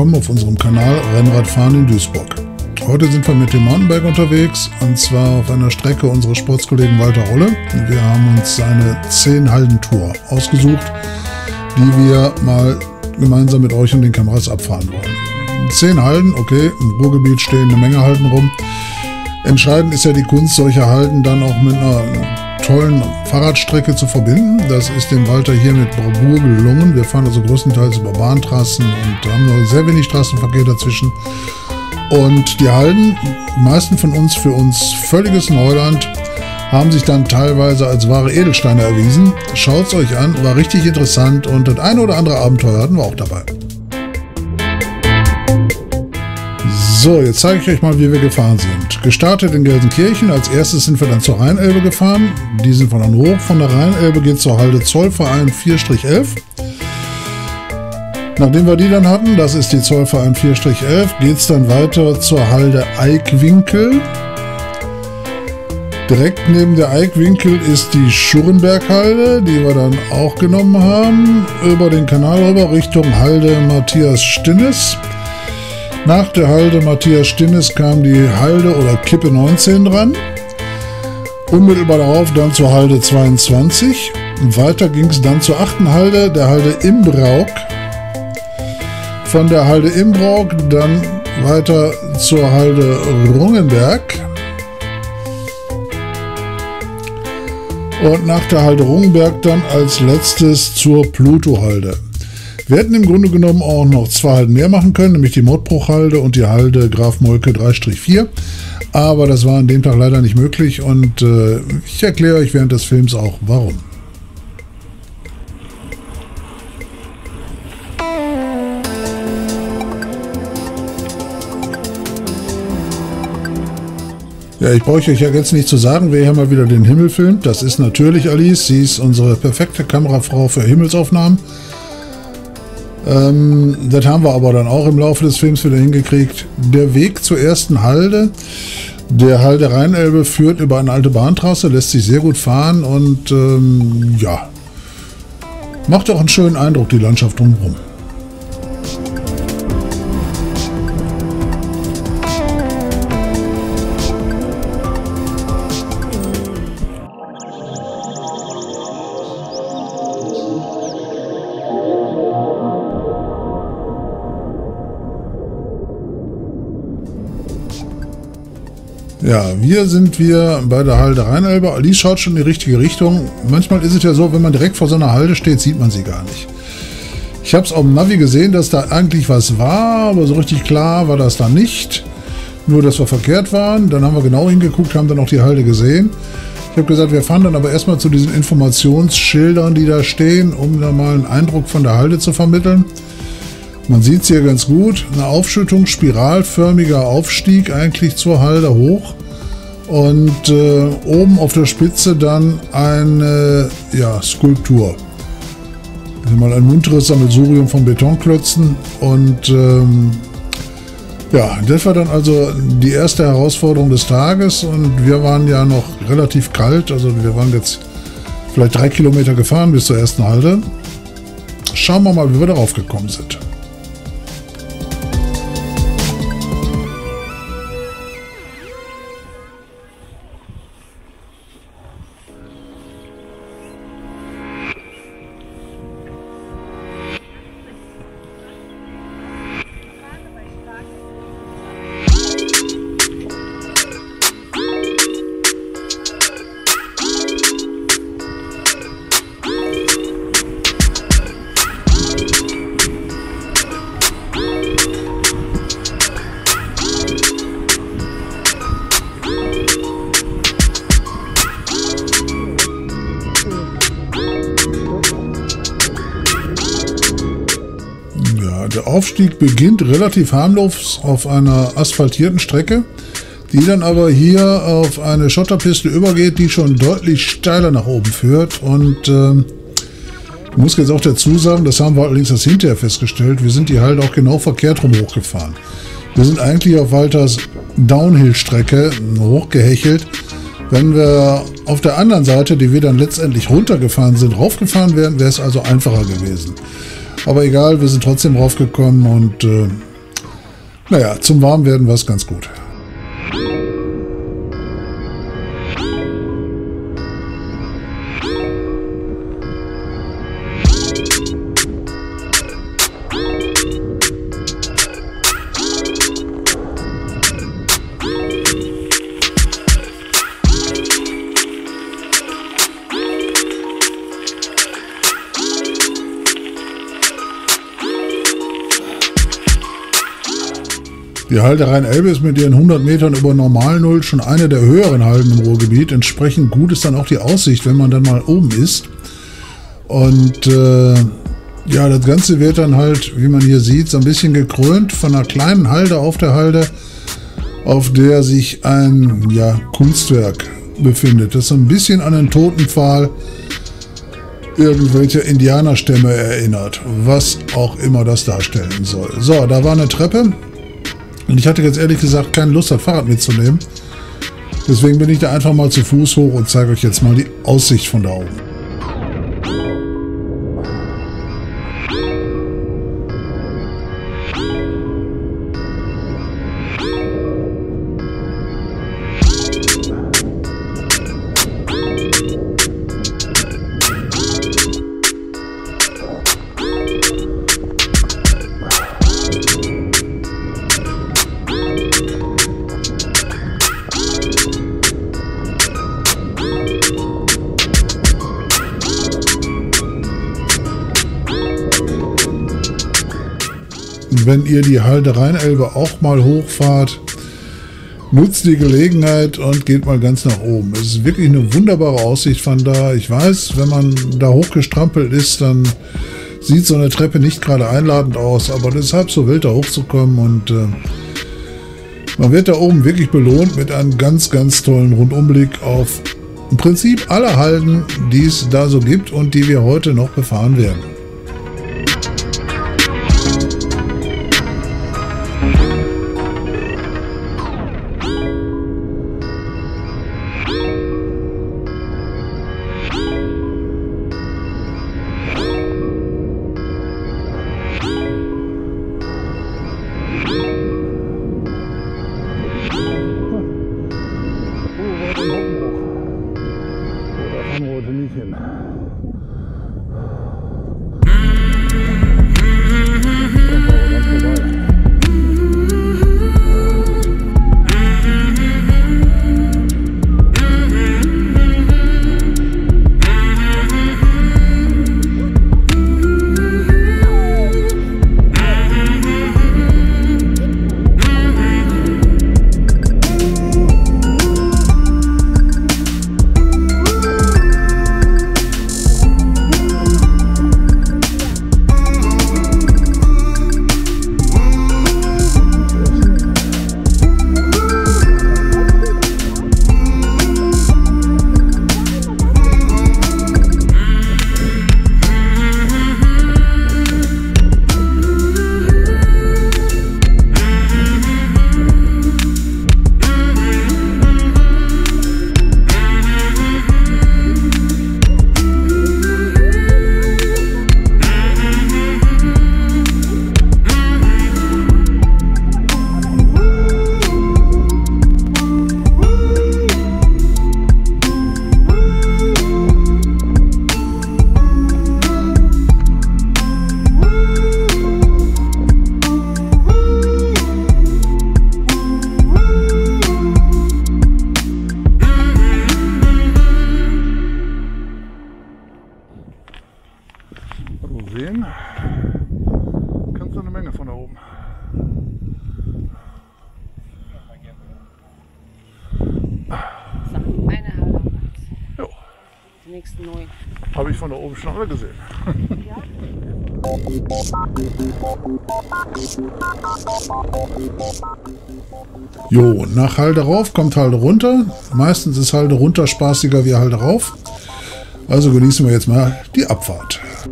willkommen auf unserem Kanal Rennradfahren in Duisburg. Heute sind wir mit dem Mountainbike unterwegs und zwar auf einer Strecke unseres Sportskollegen Walter Rolle. Wir haben uns seine 10-Halden-Tour ausgesucht, die wir mal gemeinsam mit euch und den Kameras abfahren wollen. 10 Halden, okay, im Ruhrgebiet stehen eine Menge Halden rum. Entscheidend ist ja die Kunst, solche Halden dann auch mit einer tollen Fahrradstrecke zu verbinden. Das ist dem Walter hier mit Bravour gelungen. Wir fahren also größtenteils über Bahntrassen und haben nur sehr wenig Straßenverkehr dazwischen. Und die Halden, die meisten von uns für uns völliges Neuland, haben sich dann teilweise als wahre Edelsteine erwiesen. Schaut es euch an, war richtig interessant und das eine oder andere Abenteuer hatten wir auch dabei. So, jetzt zeige ich euch mal, wie wir gefahren sind. Gestartet in Gelsenkirchen. Als erstes sind wir dann zur Rheinelbe gefahren. Die sind wir dann hoch. Von der Rheinelbe geht zur Halde Zollverein 4-11. Nachdem wir die dann hatten, das ist die Zollverein 4-11, geht es dann weiter zur Halde Eikwinkel. Direkt neben der Eikwinkel ist die Schurrenberghalde, die wir dann auch genommen haben. Über den Kanal rüber Richtung Halde Matthias Stinnes. Nach der Halde Matthias Stinnes kam die Halde oder Kippe 19 dran. Unmittelbar darauf dann zur Halde 22. Weiter ging es dann zur achten Halde, der Halde Imbrauk. Von der Halde Imbrauk dann weiter zur Halde Rungenberg. Und nach der Halde Rungenberg dann als letztes zur Pluto-Halde. Wir hätten im Grunde genommen auch noch zwei Halden mehr machen können, nämlich die Mordbruchhalde und die Halde Graf Molke 3-4. Aber das war an dem Tag leider nicht möglich und äh, ich erkläre euch während des Films auch warum. Ja, ich brauche euch ja jetzt nicht zu sagen, wer hier mal wieder den Himmel filmt. Das ist natürlich Alice. Sie ist unsere perfekte Kamerafrau für Himmelsaufnahmen. Ähm, das haben wir aber dann auch im Laufe des Films wieder hingekriegt. Der Weg zur ersten Halde, der Halde Rheinelbe, führt über eine alte Bahntrasse, lässt sich sehr gut fahren und ähm, ja, macht auch einen schönen Eindruck, die Landschaft drumherum. Ja, wir sind wir bei der Halde Rheinelbe. Alice schaut schon in die richtige Richtung. Manchmal ist es ja so, wenn man direkt vor so einer Halde steht, sieht man sie gar nicht. Ich habe es auf dem Navi gesehen, dass da eigentlich was war, aber so richtig klar war das da nicht. Nur, dass wir verkehrt waren. Dann haben wir genau hingeguckt, haben dann auch die Halde gesehen. Ich habe gesagt, wir fahren dann aber erstmal zu diesen Informationsschildern, die da stehen, um da mal einen Eindruck von der Halde zu vermitteln. Man sieht es hier ganz gut. Eine Aufschüttung, spiralförmiger Aufstieg eigentlich zur Halde hoch und äh, oben auf der Spitze dann eine ja, Skulptur. Mal ein munteres Sammelsurium von Betonklötzen und ähm, ja, das war dann also die erste Herausforderung des Tages und wir waren ja noch relativ kalt, also wir waren jetzt vielleicht drei Kilometer gefahren bis zur ersten Halte. Schauen wir mal, wie wir darauf gekommen sind. Relativ harmlos auf einer asphaltierten Strecke, die dann aber hier auf eine Schotterpiste übergeht, die schon deutlich steiler nach oben führt. Und ähm, ich muss jetzt auch dazu sagen, das haben wir allerdings erst hinterher festgestellt, wir sind die halt auch genau verkehrt rum hochgefahren. Wir sind eigentlich auf Walters Downhill-Strecke hochgehechelt. Wenn wir auf der anderen Seite, die wir dann letztendlich runtergefahren sind, raufgefahren wären, wäre es also einfacher gewesen. Aber egal, wir sind trotzdem raufgekommen und äh, naja, zum Warmwerden war es ganz gut. Die Halde Rhein-Elbe ist mit ihren 100 Metern über Normalnull schon eine der höheren Halden im Ruhrgebiet. Entsprechend gut ist dann auch die Aussicht, wenn man dann mal oben ist. Und äh, ja, das Ganze wird dann halt, wie man hier sieht, so ein bisschen gekrönt von einer kleinen Halde auf der Halde, auf der sich ein ja, Kunstwerk befindet, das so ein bisschen an den Totenpfahl irgendwelcher Indianerstämme erinnert, was auch immer das darstellen soll. So, da war eine Treppe, und ich hatte jetzt ehrlich gesagt keine Lust, das Fahrrad mitzunehmen. Deswegen bin ich da einfach mal zu Fuß hoch und zeige euch jetzt mal die Aussicht von da oben. Wenn ihr die Halde Rheinelbe auch mal hochfahrt, nutzt die Gelegenheit und geht mal ganz nach oben. Es ist wirklich eine wunderbare Aussicht von da. Ich weiß, wenn man da hochgestrampelt ist, dann sieht so eine Treppe nicht gerade einladend aus, aber deshalb so wild da hochzukommen und äh, man wird da oben wirklich belohnt mit einem ganz, ganz tollen Rundumblick auf im Prinzip alle Halden, die es da so gibt und die wir heute noch befahren werden. Halde rauf kommt Halde runter. Meistens ist Halde runter spaßiger wie Halde rauf. Also genießen wir jetzt mal die Abfahrt. Wie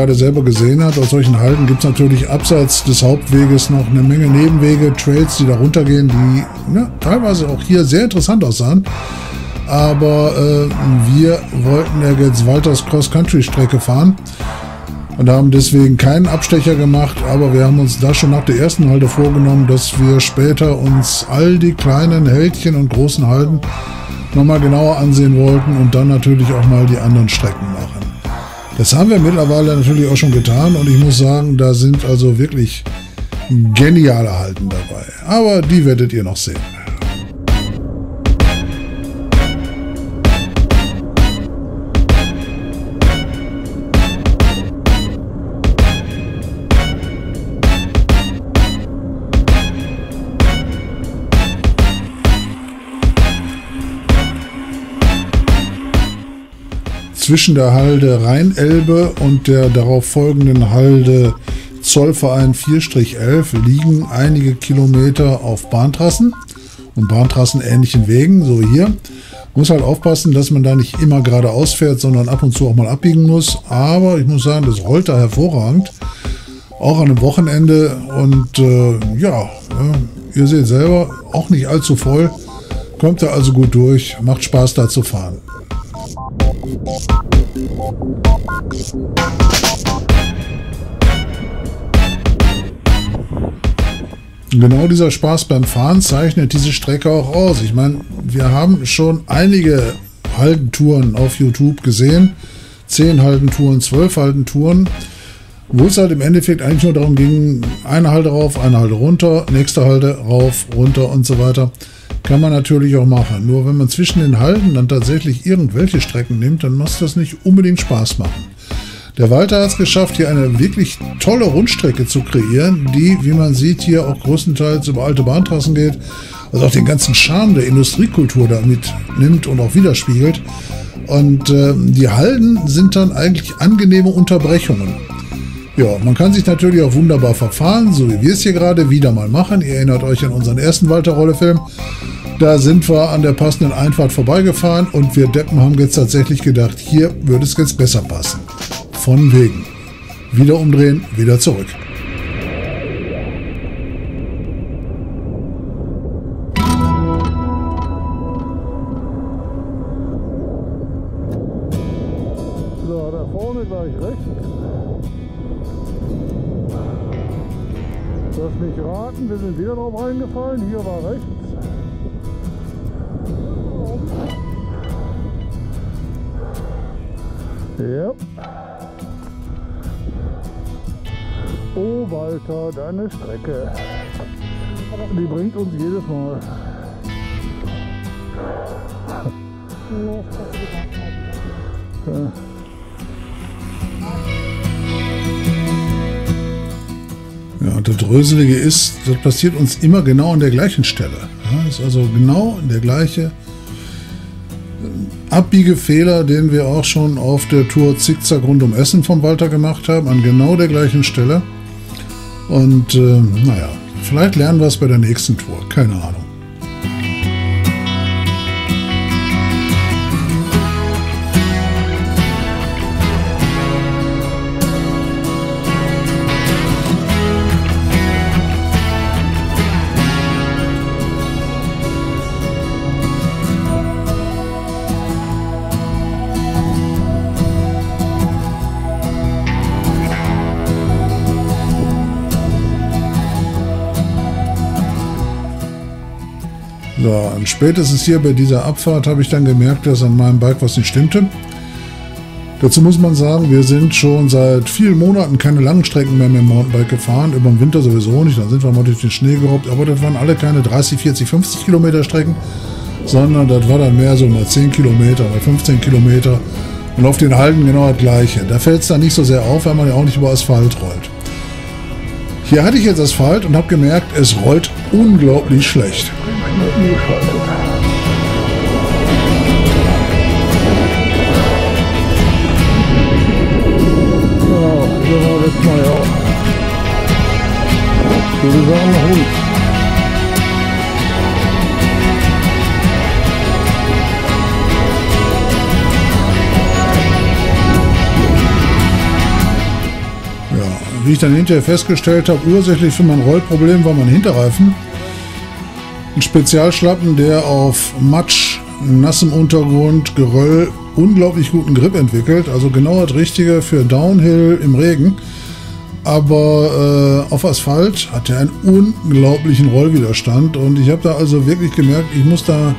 gerade selber gesehen hat, aus solchen Halten gibt es natürlich abseits des Hauptweges noch eine Menge Nebenwege, Trails, die da runtergehen, die ja, teilweise auch hier sehr interessant aussahen. Aber äh, wir wollten ja jetzt Walters Cross-Country-Strecke fahren und haben deswegen keinen Abstecher gemacht, aber wir haben uns da schon nach der ersten Halte vorgenommen, dass wir später uns all die kleinen Hältchen und großen Halten nochmal genauer ansehen wollten und dann natürlich auch mal die anderen Strecken machen. Das haben wir mittlerweile natürlich auch schon getan und ich muss sagen, da sind also wirklich geniale Halten dabei. Aber die werdet ihr noch sehen. Zwischen der Halde Rheinelbe und der darauf folgenden Halde Zollverein 4-11 liegen einige Kilometer auf Bahntrassen und Bahntrassen ähnlichen Wegen, so hier. Muss halt aufpassen, dass man da nicht immer geradeaus fährt, sondern ab und zu auch mal abbiegen muss. Aber ich muss sagen, das rollt da hervorragend. Auch an einem Wochenende. Und äh, ja, äh, ihr seht selber, auch nicht allzu voll. Kommt da also gut durch. Macht Spaß da zu fahren. Genau dieser Spaß beim Fahren zeichnet diese Strecke auch aus. Ich meine, wir haben schon einige Haltentouren auf YouTube gesehen. Zehn Haltentouren, zwölf Haltentouren, wo es halt im Endeffekt eigentlich nur darum ging, eine Halte rauf, eine Halte runter, nächste Halte rauf, runter und so weiter. Kann man natürlich auch machen. Nur wenn man zwischen den Halten dann tatsächlich irgendwelche Strecken nimmt, dann muss das nicht unbedingt Spaß machen. Der Walter hat es geschafft, hier eine wirklich tolle Rundstrecke zu kreieren, die, wie man sieht, hier auch größtenteils über alte Bahntrassen geht, also auch den ganzen Charme der Industriekultur damit nimmt und auch widerspiegelt. Und äh, die Halden sind dann eigentlich angenehme Unterbrechungen. Ja, man kann sich natürlich auch wunderbar verfahren, so wie wir es hier gerade wieder mal machen. Ihr erinnert euch an unseren ersten Walter-Rolle-Film. Da sind wir an der passenden Einfahrt vorbeigefahren und wir Deppen haben jetzt tatsächlich gedacht, hier würde es jetzt besser passen. Von wegen. Wieder umdrehen, wieder zurück. Reingefallen. Hier war rechts. Ja. Oh Walter, deine Strecke. Die bringt uns jedes Mal. Ja. Ja, das Dröselige ist, das passiert uns immer genau an der gleichen Stelle. Ja, ist also genau der gleiche Abbiegefehler, den wir auch schon auf der Tour Zickzack rund um Essen von Walter gemacht haben, an genau der gleichen Stelle. Und äh, naja, vielleicht lernen wir es bei der nächsten Tour, keine Ahnung. So, und spätestens hier bei dieser Abfahrt habe ich dann gemerkt, dass an meinem Bike was nicht stimmte. Dazu muss man sagen, wir sind schon seit vielen Monaten keine langen Strecken mehr mit dem Mountainbike gefahren, über den Winter sowieso nicht, dann sind wir mal durch den Schnee gerobbt, aber das waren alle keine 30, 40, 50 Kilometer Strecken, sondern das war dann mehr so mal 10 Kilometer, mal 15 Kilometer und auf den Halten genau das gleiche. Da fällt es dann nicht so sehr auf, weil man ja auch nicht über Asphalt rollt. Hier hatte ich jetzt Asphalt und habe gemerkt, es rollt unglaublich schlecht na Urschaltung. Genau, so war das mal ja. So wie war ein Hund. Ja, wie ich dann hinterher festgestellt habe, ursächlich für mein Rollproblem war mein Hinterreifen. Ein Spezialschlappen, der auf Matsch, nassem Untergrund, Geröll unglaublich guten Grip entwickelt. Also genau das Richtige für Downhill im Regen. Aber äh, auf Asphalt hat er einen unglaublichen Rollwiderstand. Und ich habe da also wirklich gemerkt, ich muss da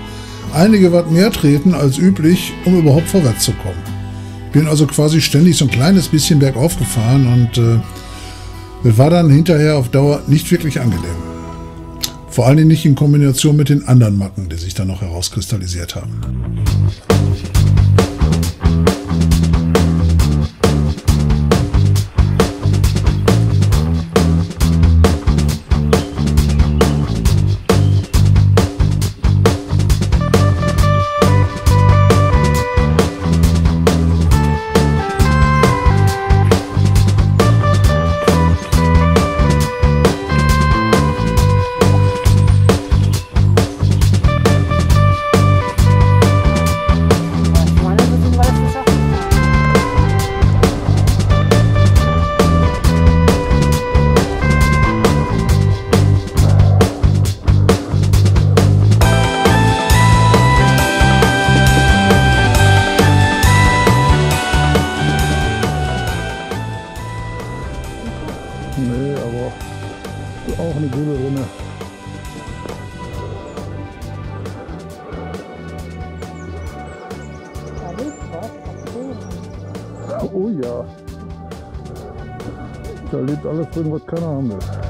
einige Watt mehr treten als üblich, um überhaupt vorwärts zu kommen. Bin also quasi ständig so ein kleines bisschen bergauf gefahren und äh, war dann hinterher auf Dauer nicht wirklich angenehm. Vor allen Dingen nicht in Kombination mit den anderen Macken, die sich dann noch herauskristallisiert haben. Lebt alles drin,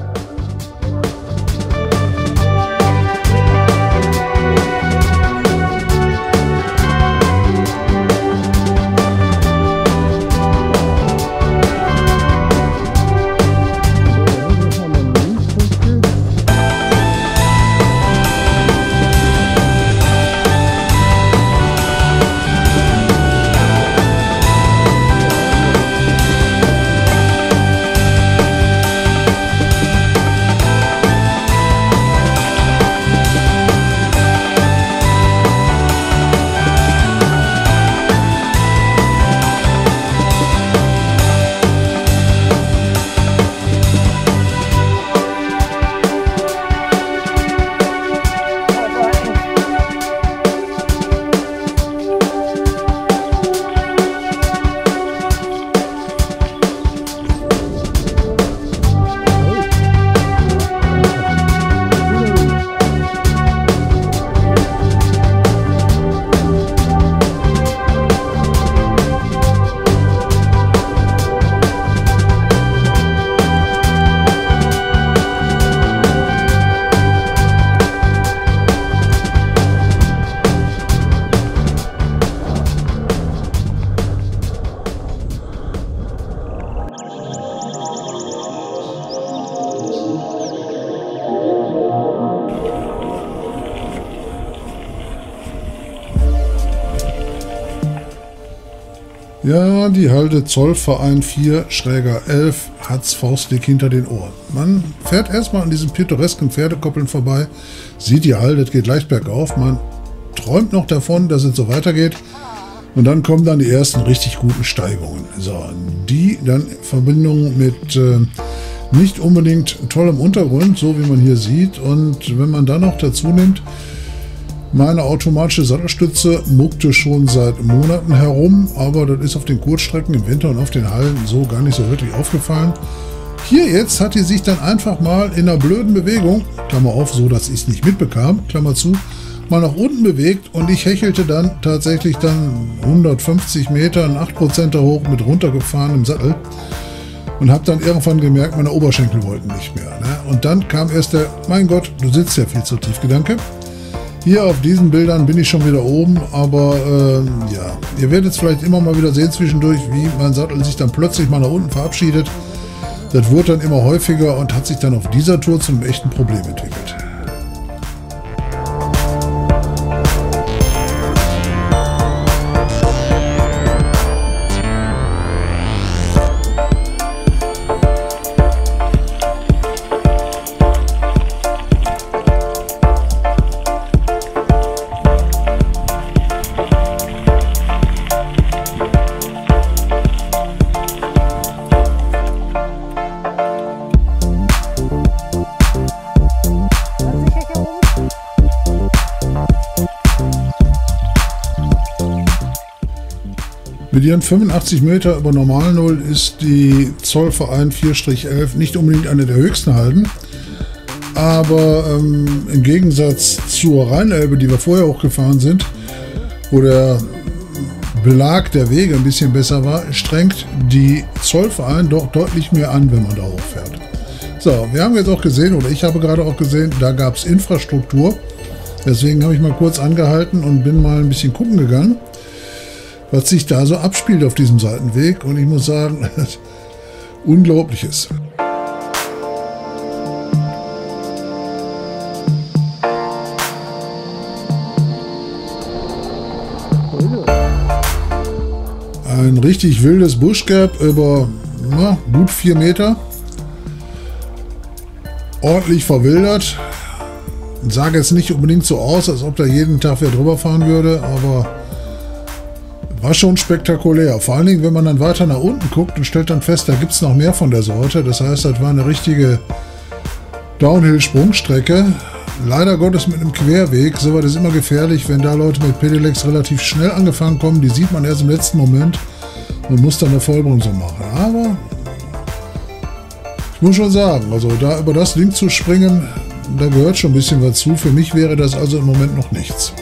Halde Zollverein 4, Schräger 11, hat's faustdick hinter den Ohren. Man fährt erstmal an diesen pittoresken Pferdekoppeln vorbei, sieht die Halde, geht leicht bergauf, man träumt noch davon, dass es so weitergeht. Und dann kommen dann die ersten richtig guten Steigungen. So, die dann in Verbindung mit äh, nicht unbedingt tollem Untergrund, so wie man hier sieht. Und wenn man dann noch dazu nimmt, meine automatische Sattelstütze muckte schon seit Monaten herum, aber das ist auf den Kurzstrecken im Winter und auf den Hallen so gar nicht so wirklich aufgefallen. Hier jetzt hat die sich dann einfach mal in einer blöden Bewegung, Klammer auf, so dass ich es nicht mitbekam, Klammer zu, mal nach unten bewegt und ich hechelte dann tatsächlich dann 150 Meter, 8% hoch mit runtergefahren im Sattel und habe dann irgendwann gemerkt, meine Oberschenkel wollten nicht mehr. Ne? Und dann kam erst der, mein Gott, du sitzt ja viel zu tief Gedanke. Hier auf diesen Bildern bin ich schon wieder oben, aber äh, ja, ihr werdet es vielleicht immer mal wieder sehen zwischendurch, wie mein Sattel sich dann plötzlich mal nach unten verabschiedet. Das wurde dann immer häufiger und hat sich dann auf dieser Tour zu einem echten Problem entwickelt. Mit ihren 85 Meter über Normalnull ist die Zollverein 4-11 nicht unbedingt eine der höchsten Halden. Aber ähm, im Gegensatz zur Rheinelbe, die wir vorher hochgefahren sind, wo der Belag der Wege ein bisschen besser war, strengt die Zollverein doch deutlich mehr an, wenn man da hochfährt. So, wir haben jetzt auch gesehen, oder ich habe gerade auch gesehen, da gab es Infrastruktur. Deswegen habe ich mal kurz angehalten und bin mal ein bisschen gucken gegangen was sich da so abspielt auf diesem Seitenweg. Und ich muss sagen, Unglaubliches. Ein richtig wildes Buschgap über na, gut vier Meter. Ordentlich verwildert. Sah jetzt nicht unbedingt so aus, als ob da jeden Tag wer drüber fahren würde, aber war schon spektakulär. Vor allen Dingen, wenn man dann weiter nach unten guckt und stellt dann fest, da gibt es noch mehr von der Sorte. Das heißt, das war eine richtige Downhill-Sprungstrecke. Leider Gottes mit einem Querweg. So war das immer gefährlich, wenn da Leute mit Pedelecs relativ schnell angefangen kommen. Die sieht man erst im letzten Moment und muss dann eine Vollbremsung machen. Aber ich muss schon sagen, also da über das Ding zu springen, da gehört schon ein bisschen was zu. Für mich wäre das also im Moment noch nichts.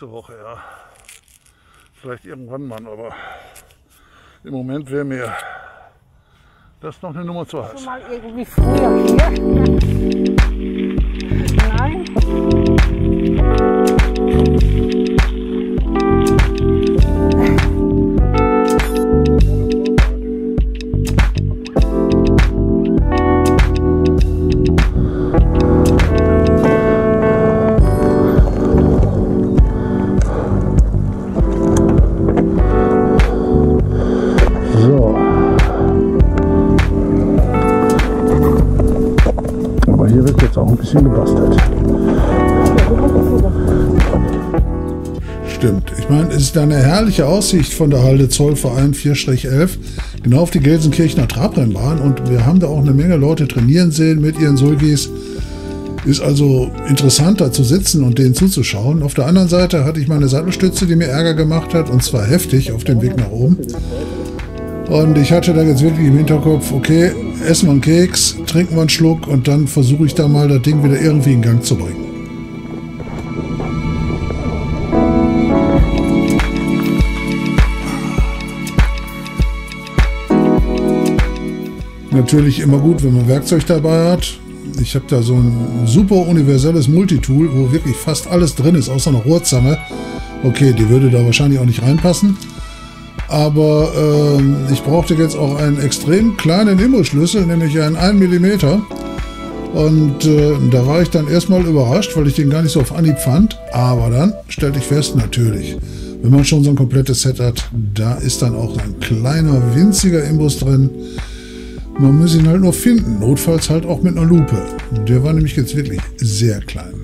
Nächste Woche, ja. Vielleicht irgendwann mal, aber im Moment wäre mir das noch eine Nummer zu heiß. Schon mal irgendwie früher hier? Nein? Ist eine herrliche Aussicht von der Halde Zollverein 4-11, genau auf die Gelsenkirchener Trabrennbahn. Und wir haben da auch eine Menge Leute trainieren sehen mit ihren Sulgis. Ist also interessant, da zu sitzen und denen zuzuschauen. Auf der anderen Seite hatte ich meine Sattelstütze, die mir Ärger gemacht hat, und zwar heftig auf dem Weg nach oben. Und ich hatte da jetzt wirklich im Hinterkopf, okay, essen wir einen Keks, trinken wir einen Schluck und dann versuche ich da mal das Ding wieder irgendwie in Gang zu bringen. Natürlich immer gut, wenn man Werkzeug dabei hat. Ich habe da so ein super universelles Multitool, wo wirklich fast alles drin ist, außer eine Rohrzange. Okay, die würde da wahrscheinlich auch nicht reinpassen. Aber ähm, ich brauchte jetzt auch einen extrem kleinen Imbusschlüssel, nämlich einen 1 mm. Und äh, da war ich dann erstmal überrascht, weil ich den gar nicht so auf Anhieb fand. Aber dann stellte ich fest, natürlich, wenn man schon so ein komplettes Set hat, da ist dann auch ein kleiner, winziger Imbus drin. Man muss ihn halt nur finden, notfalls halt auch mit einer Lupe. Der war nämlich jetzt wirklich sehr klein.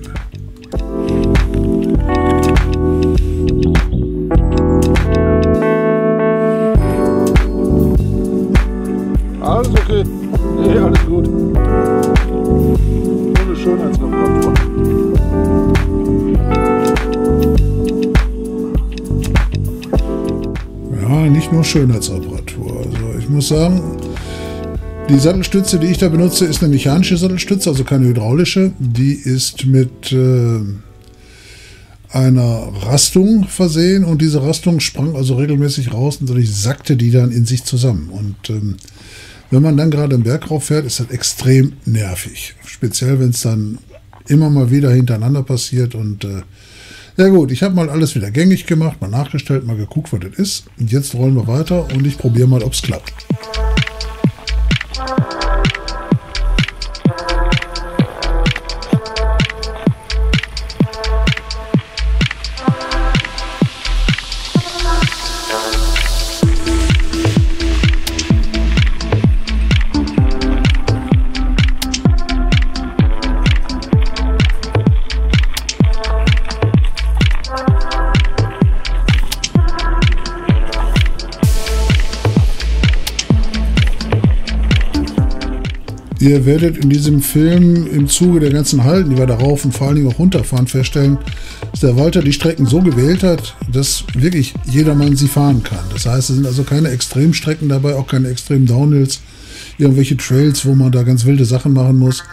Alles okay. Nee, alles gut. Ohne Schönheitsreparatur. Ja, nicht nur Schönheitsreparatur. Also ich muss sagen, die Sattelstütze, die ich da benutze, ist eine mechanische Sattelstütze, also keine hydraulische. Die ist mit äh, einer Rastung versehen und diese Rastung sprang also regelmäßig raus und dadurch sackte die dann in sich zusammen. Und ähm, wenn man dann gerade im Berg rauf fährt, ist das extrem nervig. Speziell, wenn es dann immer mal wieder hintereinander passiert. Und äh, ja gut, ich habe mal alles wieder gängig gemacht, mal nachgestellt, mal geguckt, was das ist. Und jetzt rollen wir weiter und ich probiere mal, ob es klappt. Ihr werdet in diesem Film im Zuge der ganzen Halten, die wir da rauf und vor allen Dingen auch runterfahren, feststellen, dass der Walter die Strecken so gewählt hat, dass wirklich jedermann sie fahren kann. Das heißt, es sind also keine Extremstrecken dabei, auch keine extremen Downhills, irgendwelche Trails, wo man da ganz wilde Sachen machen muss.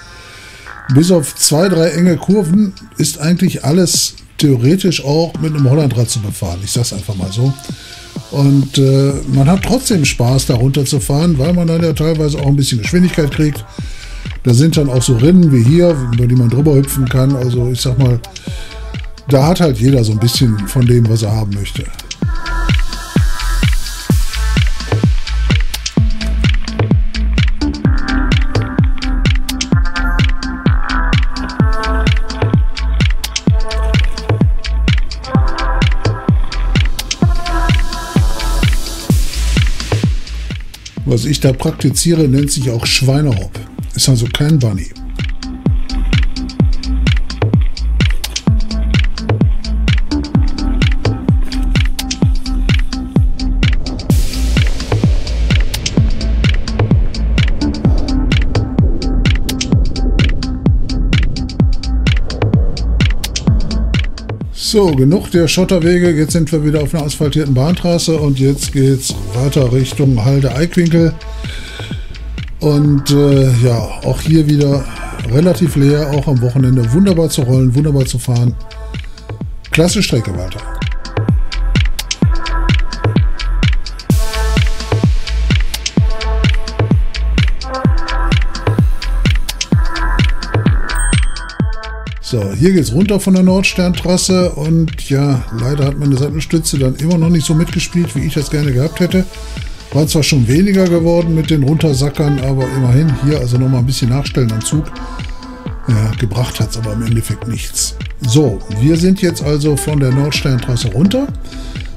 Bis auf zwei, drei enge Kurven ist eigentlich alles theoretisch auch mit einem Hollandrad zu befahren. Ich sag's einfach mal so. Und äh, man hat trotzdem Spaß, da runterzufahren, weil man dann ja teilweise auch ein bisschen Geschwindigkeit kriegt. Da sind dann auch so Rinnen wie hier, über die man drüber hüpfen kann. Also ich sag mal, da hat halt jeder so ein bisschen von dem, was er haben möchte. Was ich da praktiziere, nennt sich auch Schweinehopp. Ist also kein Bunny. So, genug der Schotterwege. Jetzt sind wir wieder auf einer asphaltierten Bahntrasse und jetzt geht es weiter Richtung Halde Eikwinkel. Und äh, ja, auch hier wieder relativ leer, auch am Wochenende wunderbar zu rollen, wunderbar zu fahren. Klasse Strecke, Walter. Hier geht es runter von der Nordsterntrasse und ja, leider hat meine Sattelstütze dann immer noch nicht so mitgespielt, wie ich das gerne gehabt hätte. War zwar schon weniger geworden mit den Runtersackern, aber immerhin hier also nochmal ein bisschen nachstellen am Zug. Ja, gebracht hat es aber im Endeffekt nichts. So, wir sind jetzt also von der Nordsterntrasse runter,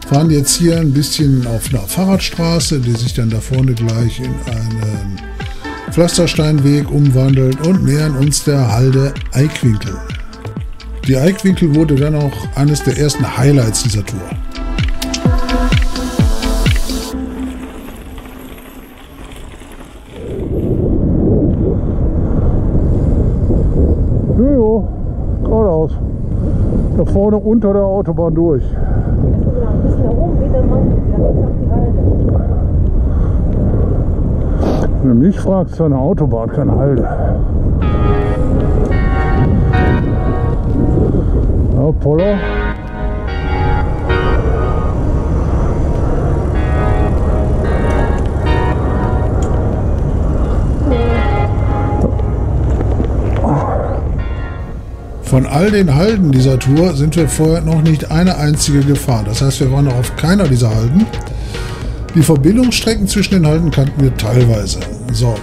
fahren jetzt hier ein bisschen auf einer Fahrradstraße, die sich dann da vorne gleich in einen Pflastersteinweg umwandelt und nähern uns der Halde Eikwinkel. Die Eikwinkel wurde dann auch eines der ersten Highlights dieser Tour. Jojo, geradeaus. Da vorne unter der Autobahn durch. Wenn du mich fragst, ist eine Autobahn keine Halde. Ja, Polo. Von all den Halden dieser Tour sind wir vorher noch nicht eine einzige gefahren. Das heißt, wir waren noch auf keiner dieser Halden. Die Verbindungsstrecken zwischen den Halden kannten wir teilweise. So,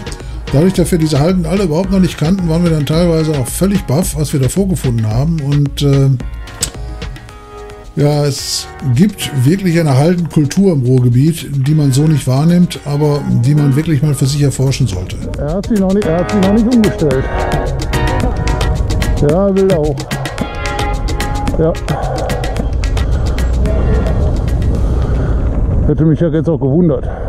dadurch, dass wir diese Halden alle überhaupt noch nicht kannten, waren wir dann teilweise auch völlig baff, was wir da vorgefunden haben. Und äh, ja, es gibt wirklich eine Haldenkultur im Ruhrgebiet, die man so nicht wahrnimmt, aber die man wirklich mal für sich erforschen sollte. Er hat sich noch nicht, noch nicht umgestellt. Ja, will er auch. Ja. Hätte mich ja jetzt auch gewundert.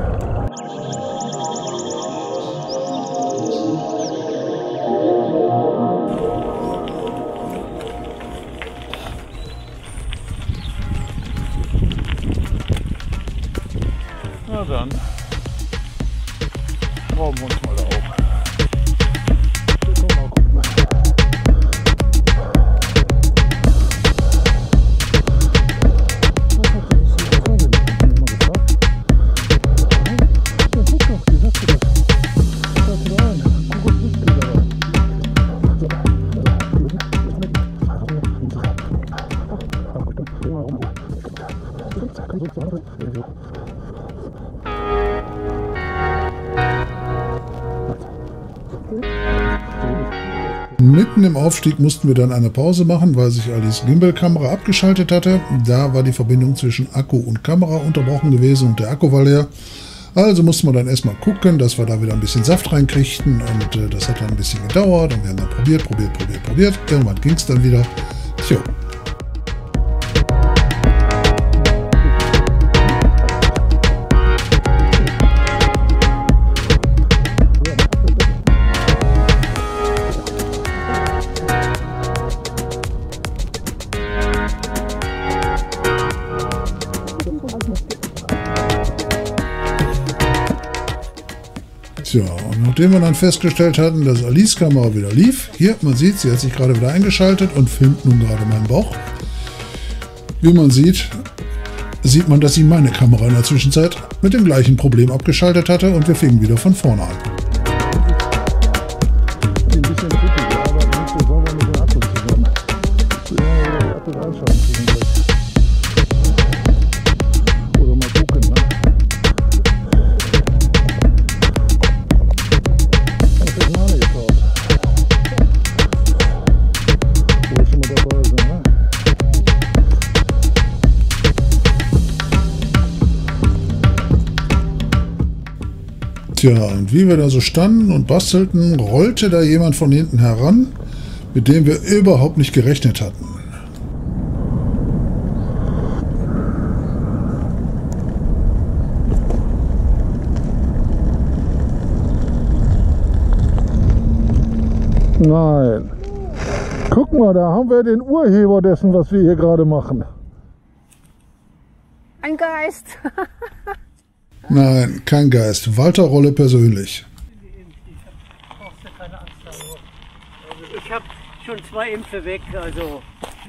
Im Aufstieg mussten wir dann eine Pause machen, weil sich Alice Gimbal-Kamera abgeschaltet hatte. Da war die Verbindung zwischen Akku und Kamera unterbrochen gewesen und der Akku war leer. Also mussten wir dann erstmal gucken, dass wir da wieder ein bisschen Saft reinkriegten und äh, das hat dann ein bisschen gedauert und wir haben dann probiert, probiert, probiert, probiert. Irgendwann ging es dann wieder. Tja, nachdem wir dann festgestellt hatten, dass Alice Kamera wieder lief, hier, man sieht, sie hat sich gerade wieder eingeschaltet und filmt nun gerade meinen Bauch. Wie man sieht, sieht man, dass sie meine Kamera in der Zwischenzeit mit dem gleichen Problem abgeschaltet hatte und wir fingen wieder von vorne an. Und wie wir da so standen und bastelten, rollte da jemand von hinten heran, mit dem wir überhaupt nicht gerechnet hatten. Nein. Guck mal, da haben wir den Urheber dessen, was wir hier gerade machen. Ein Geist. Nein, kein Geist. Walter Rolle persönlich. Ich habe schon zwei Impfe weg, also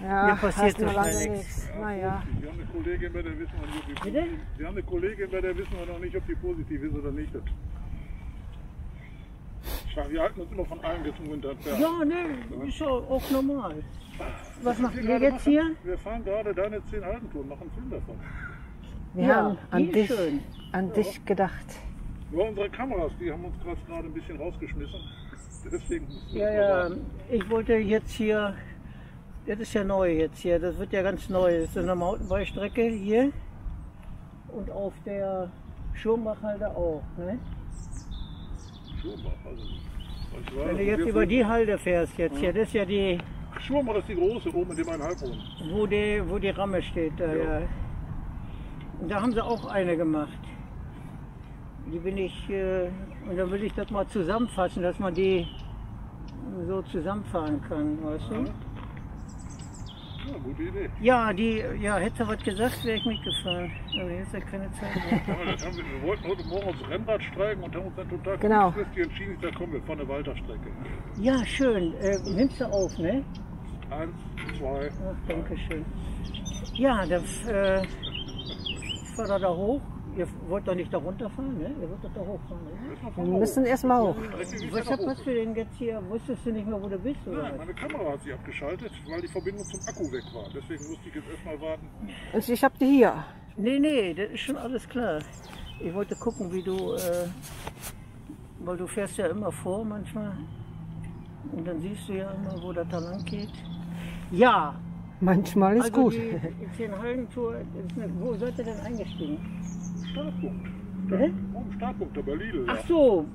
Ja, Mir passiert so noch schnell lange nichts. Naja. Wir haben eine Kollegin, bei der wissen wir nicht, ob die Bitte? Wir haben eine Kollegin, bei der wissen wir noch nicht, ob die positiv ist oder nicht. Wir halten uns immer von allen Gezwungen entfernt. ja, ne, ist ja auch normal. Was macht Wir ihr jetzt machen- hier? Wir fahren gerade deine 10 Alpentour, machen einen Film davon. Wir Ja, haben an dich, schön. An dich gedacht. Nur unsere Kameras, die haben uns gerade gerade ein bisschen rausgeschmissen. Deswegen Ja, ja, ich wollte jetzt hier, das ist ja neu jetzt hier, das wird ja ganz neu. Das ist eine Mountainbike-Strecke hier und auf der Schurmbachhalde auch. Ne? Schurmbach, also. Wenn du jetzt über die Halde fährst jetzt hier, das ist ja die, Schurmbach, ist die große, oben in dem einen Halbmond. wo die, wo die Ramme steht. Da, Ja. ja. Und da haben sie auch eine gemacht. Die bin ich, äh, und dann will ich das mal zusammenfassen, dass man die so zusammenfahren kann, weißt du? Ja, gute Idee. Ja, die, ja, hätte was gesagt, wäre ich mitgefahren. Aber jetzt hat keine Zeit mehr. Ja, das haben wir, wir wollten heute Morgen aufs Rennrad steigen und haben uns dann total Genau. kurzfristig entschieden, da kommen wir von der Walterstrecke. Ja, schön. Äh, nimmst du auf, ne? Eins, zwei, Ach, danke schön. Ja, dann äh, fahr da hoch. Ihr wollt doch nicht da runterfahren, ne? Ihr wollt doch da hochfahren, oder? Wir müssen erstmal hoch. Was hat was du denn jetzt hier? Wusstest du nicht mehr, wo du bist, oder? Nein, meine Kamera hat sich abgeschaltet, weil die Verbindung zum Akku weg war. Deswegen musste ich jetzt erstmal warten. Und ich hab die hier. Nee, nee, das ist schon alles klar. Ich wollte gucken, wie du, äh, weil du fährst ja immer vor manchmal. Und dann siehst du ja immer, wo das da lang geht. Ja, Manchmal ist also gut. die ist eine- wo seid ihr denn eingestiegen? Startpunkt. Bitte? Oben Startpunkt, da bei Lidl. Ach so,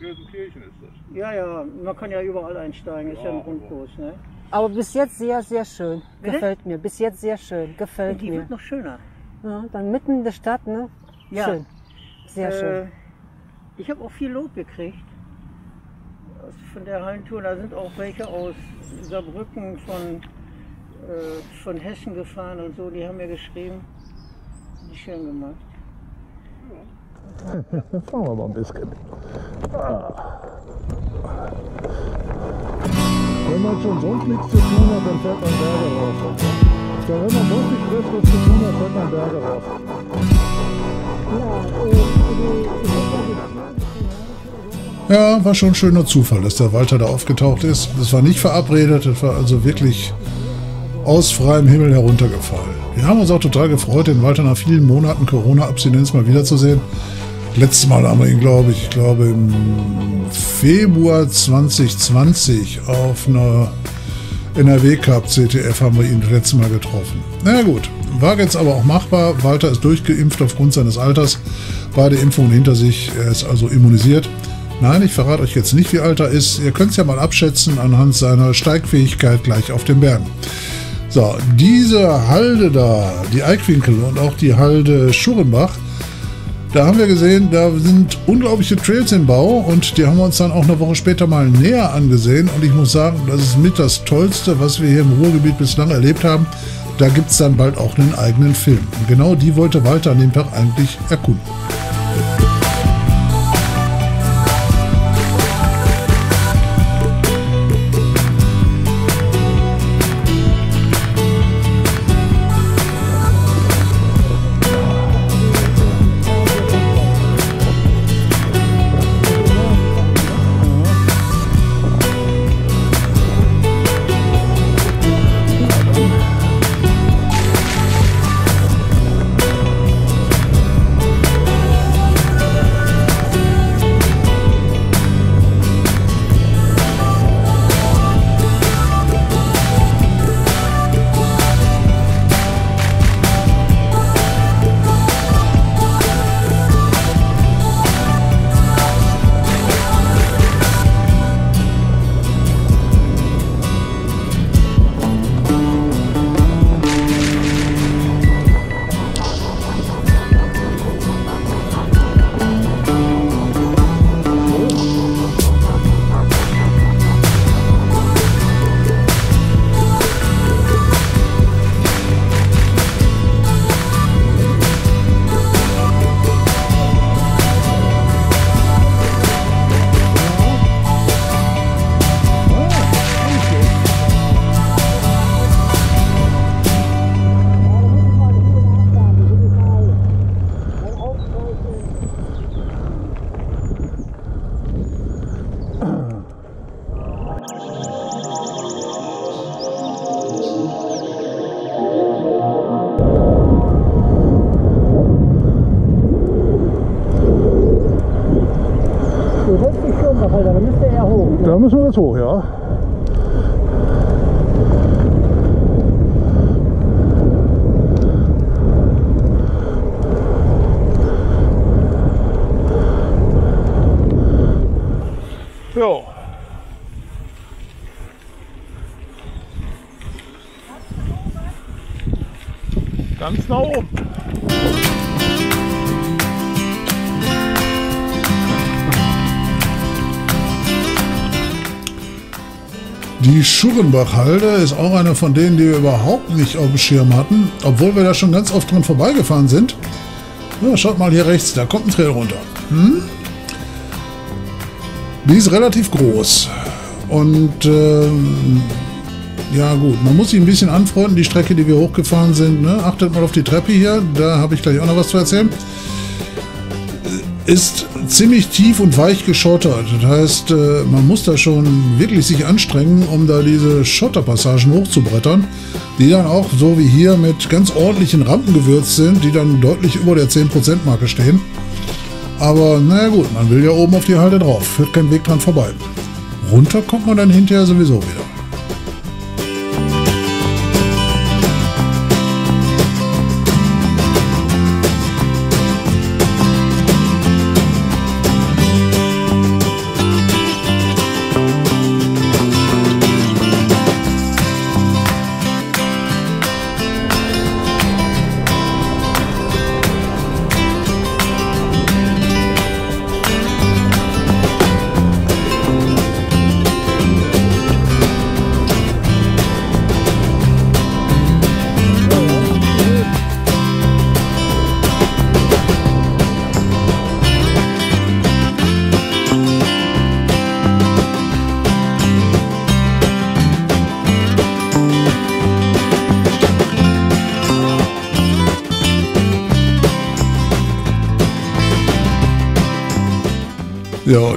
Gelsenkirchen ist das. ja, ja, man kann ja überall einsteigen, ist ja, Ja, ein aber- Rundkurs, ne? Aber bis jetzt sehr, sehr schön. Bitte? Gefällt mir. Bis jetzt sehr schön. Gefällt Und die mir. wird noch schöner. Ja, dann mitten in der Stadt, ne? Ja. Schön. Sehr schön. Äh, ich habe auch viel Lob gekriegt von der Hallentour. Da sind auch welche aus Saarbrücken, von, äh, von Hessen gefahren und so. Die haben mir geschrieben, die schön gemacht. Dann fahren wir mal ein bisschen. Wenn man schon sonst nichts zu tun hat, dann fährt man Berge rauf. Ja, wenn man sonst nichts Besseres zu tun hat, fährt man Berge rauf. Ja, war schon ein schöner Zufall, dass der Walter da aufgetaucht ist. Das war nicht verabredet, das war also wirklich aus freiem Himmel heruntergefallen. Wir haben uns auch total gefreut, den Walter nach vielen Monaten Corona-Abstinenz mal wiederzusehen. Letztes Mal haben wir ihn, glaube ich, glaube im Februar 2020 auf einer NRW Cup CTF haben wir ihn das letzte Mal getroffen. Na ja, gut, war jetzt aber auch machbar. Walter ist durchgeimpft aufgrund seines Alters. Beide Impfungen hinter sich. Er ist also immunisiert. Nein, ich verrate euch jetzt nicht, wie alt er ist. Ihr könnt es ja mal abschätzen anhand seiner Steigfähigkeit gleich auf den Bergen. So, diese Halde da, die Eikwinkel und auch die Halde Schurrenbach, da haben wir gesehen, da sind unglaubliche Trails im Bau und die haben wir uns dann auch eine Woche später mal näher angesehen. Und ich muss sagen, das ist mit das Tollste, was wir hier im Ruhrgebiet bislang erlebt haben. Da gibt es dann bald auch einen eigenen Film. Und genau die wollte Walter an dem Tag eigentlich erkunden. Müssen wir jetzt hoch, ja. Schurrenbach-Halde ist auch eine von denen, die wir überhaupt nicht auf dem Schirm hatten, obwohl wir da schon ganz oft dran vorbeigefahren sind. Ja, schaut mal hier rechts, da kommt ein Trail runter. Hm? Die ist relativ groß. Und ähm, ja gut, man muss sich ein bisschen anfreunden, die Strecke, die wir hochgefahren sind. Ne? Achtet mal auf die Treppe hier, da habe ich gleich auch noch was zu erzählen. Ist ziemlich tief und weich geschottert. Das heißt, äh, man muss da schon wirklich sich anstrengen, um da diese Schotterpassagen hochzubrettern, die dann auch so wie hier mit ganz ordentlichen Rampen gewürzt sind, die dann deutlich über der 10%-Marke stehen. Aber naja gut, man will ja oben auf die Halde drauf, führt kein Weg dran vorbei. Runter kommt man dann hinterher sowieso wieder.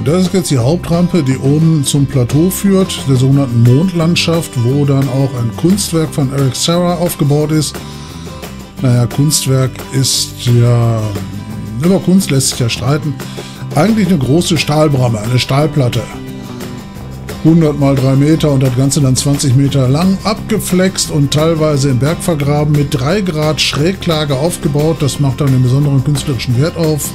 Das ist jetzt die Hauptrampe, die oben zum Plateau führt, der sogenannten Mondlandschaft, wo dann auch ein Kunstwerk von Eric Serra aufgebaut ist. Naja, Kunstwerk ist ja, über Kunst lässt sich ja streiten. Eigentlich eine große Stahlbramme, eine Stahlplatte. 100 mal 3 Meter und das Ganze dann 20 Meter lang, abgeflext und teilweise im Berg vergraben, mit 3 Grad Schräglage aufgebaut. Das macht dann den besonderen künstlerischen Wert auf.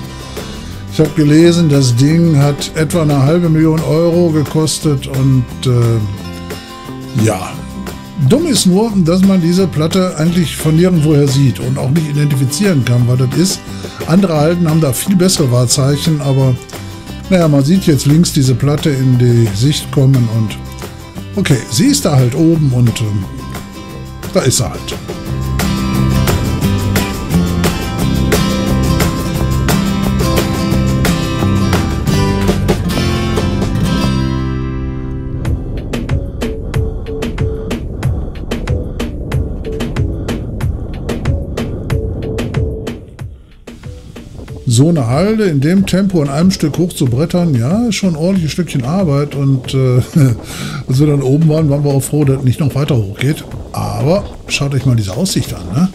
Habe gelesen, das Ding hat etwa eine halbe Million Euro gekostet und äh, ja, dumm ist nur, dass man diese Platte eigentlich von nirgendwoher sieht und auch nicht identifizieren kann, was das ist. Andere Halden haben da viel bessere Wahrzeichen, aber naja, man sieht jetzt links diese Platte in die Sicht kommen und okay, sie ist da halt oben und äh, da ist sie halt. So eine Halde in dem Tempo in einem Stück hoch zu brettern, ja, ist schon ein ordentliches Stückchen Arbeit. Und äh, als wir dann oben waren, waren wir auch froh, dass es nicht noch weiter hoch geht. Aber schaut euch mal diese Aussicht an, ne?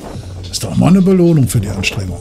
Ist doch mal eine Belohnung für die Anstrengung.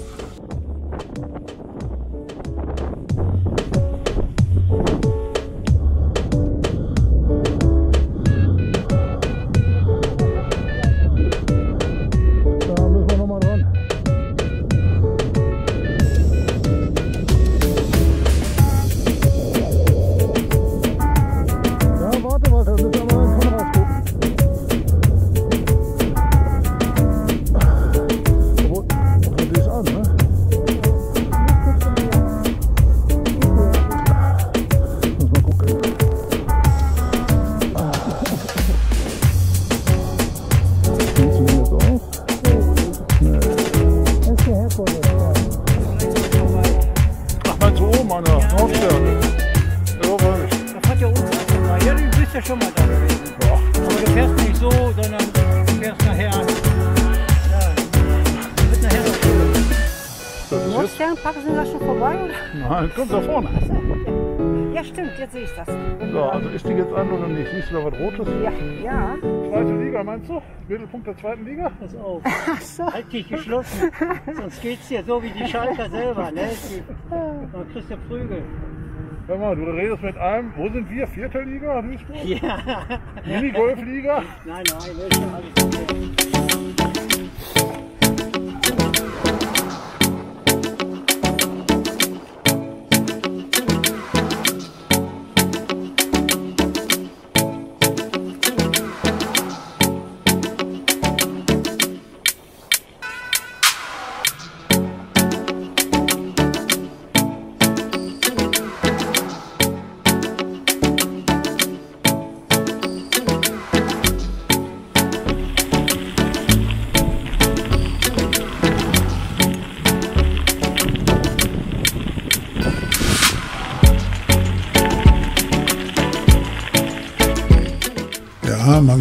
Der zweiten Liga? Pass auf. Ach so. Halt dich geschlossen. Sonst geht's dir so wie die Schalker selber. Ne? Die- Dann kriegst du Prügel. Hör mal, du redest mit einem, wo sind wir? Vierte Liga, Duisburg? Ja. Minigolfliga? Nein, nein, das ist alles okay.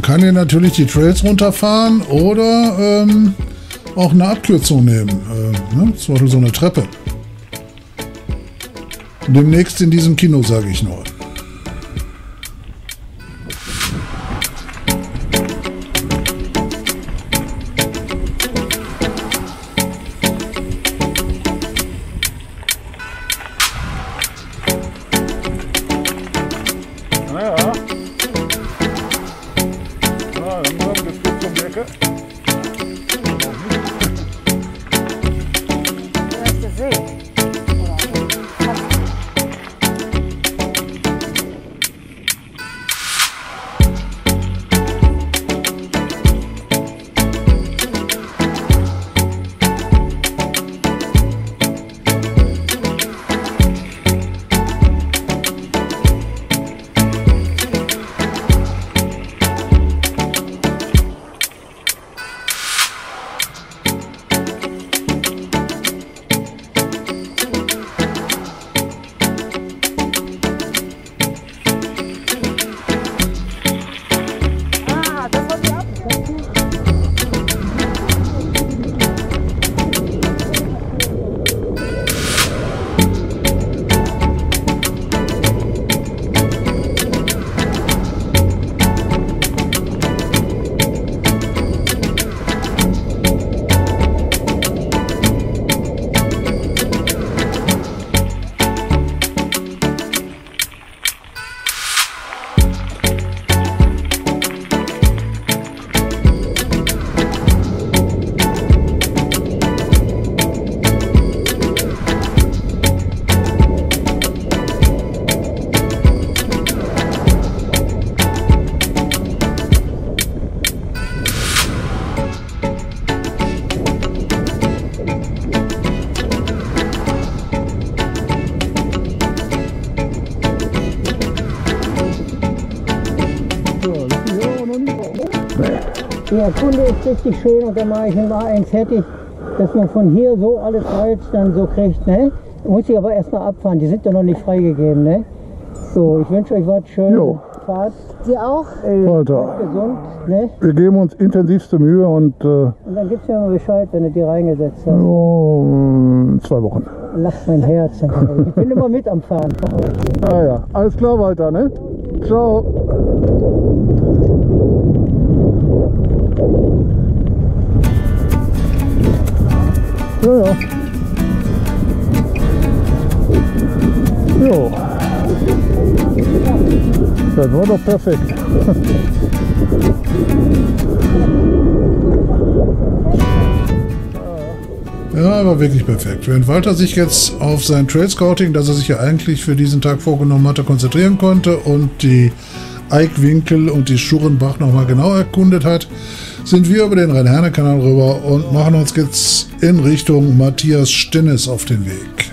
Kann hier natürlich die Trails runterfahren oder ähm, auch eine Abkürzung nehmen. Äh, ne? Zum Beispiel so eine Treppe. Demnächst in diesem Kino, sage ich nur. Erkunde ist richtig schön und dann mache ich mir mal eins fertig, dass man von hier so alles Holz dann so kriegt. Ne? Muss ich aber erstmal abfahren, die sind ja noch nicht freigegeben. Ne? So, ich wünsche euch was schönes. Jo. Fahrt. Sie auch? Äh, bleibt gesund. Ne? Wir geben uns intensivste Mühe und äh, Und dann gibst du mir mal Bescheid, wenn du die reingesetzt hast. oh, in zwei Wochen. Lacht mein Herz. Ich bin immer mit am Fahren. Ah ja, alles klar weiter, ne? Ciao. Ja, ja. Jo. Das war doch perfekt. Ja, aber wirklich perfekt. Während Walter sich jetzt auf sein Trail Scouting, das er sich ja eigentlich für diesen Tag vorgenommen hatte, konzentrieren konnte und die Eikwinkel und die Schurenbach nochmal genau erkundet hat, sind wir über den Rhein-Herne-Kanal rüber und machen uns jetzt in Richtung Matthias Stinnes auf den Weg.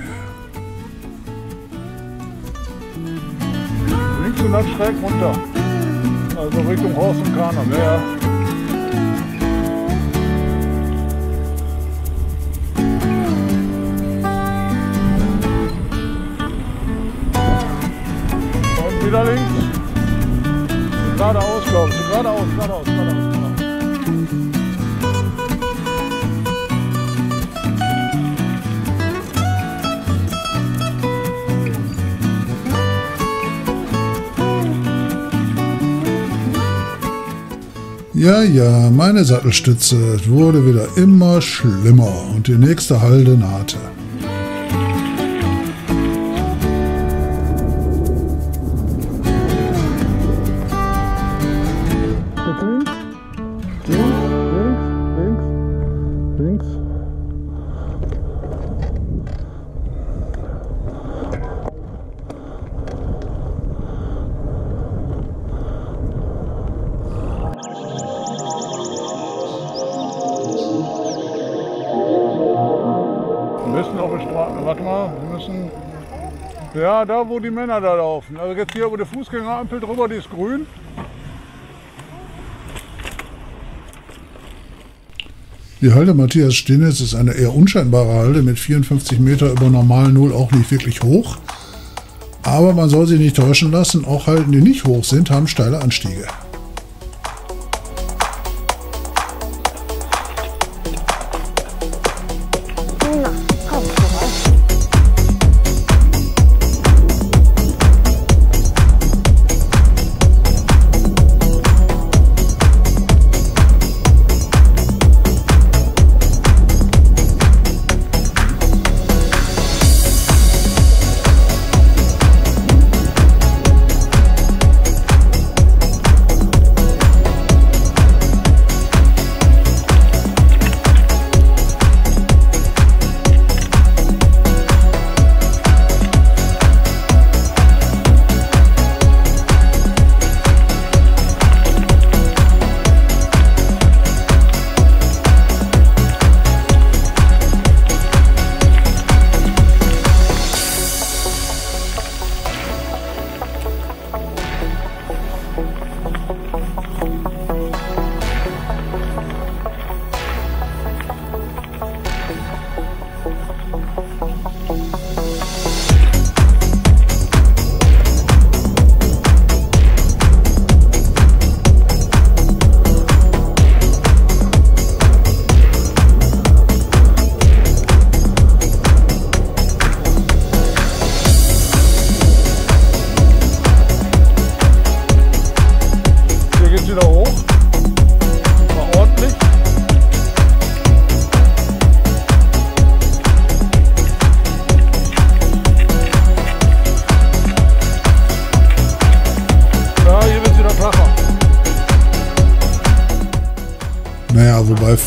Links und dann schräg runter. Also Richtung Horst und ja. Und wieder links. Geradeaus, glaube ich. Geradeaus, geradeaus. geradeaus. Ja, ja, meine Sattelstütze wurde wieder immer schlimmer und die nächste Halde nahte. Da wo die Männer da laufen. Also jetzt hier über die Fußgängerampel drüber, die ist grün. Die Halde Matthias Stinnes ist eine eher unscheinbare Halde mit 54 Meter über normal Null auch nicht wirklich hoch. Aber man soll sich nicht täuschen lassen, auch Halden, die nicht hoch sind, haben steile Anstiege.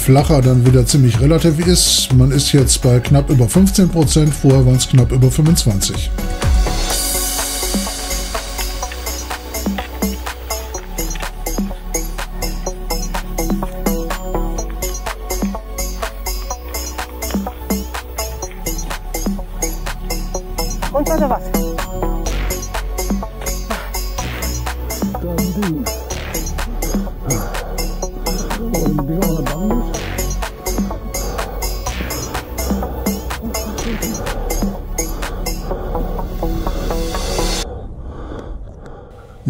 Flacher dann wieder ziemlich relativ ist. Man ist jetzt bei knapp über 15%, vorher waren es knapp über 25%.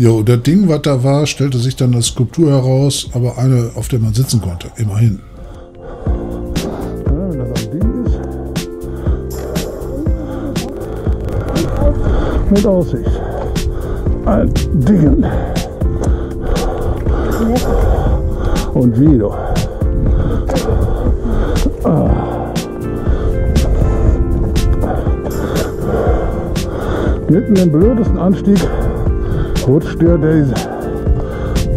Jo, das Ding, was da war, stellte sich dann als Skulptur heraus, aber eine, auf der man sitzen konnte, immerhin. Ja. Mit Aussicht. Ein Ding. Und wie du. Ah. Mitten im blödesten Anstieg rutscht dir diese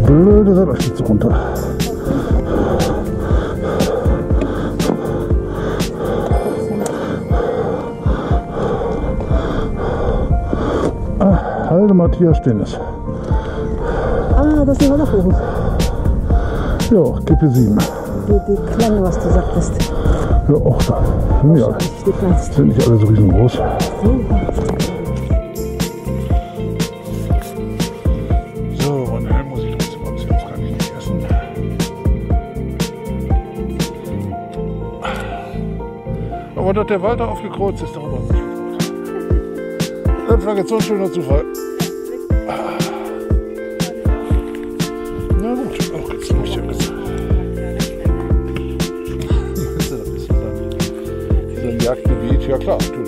blöde Seilspitze runter. Halde Matthias Stinnes. Ah, das ist die Hollerfugen. Ja, GP7. Die, die kleine, was du sagtest. Ja, auch da. Sind ja, sind nicht alle so riesengroß. So, Dass der Walter aufgekreuzt ist, darüber. Das war jetzt so ein schöner Zufall. Na gut, auch jetzt habe ich ja gesagt. Das ist ein Jagdgebiet, ja klar, natürlich.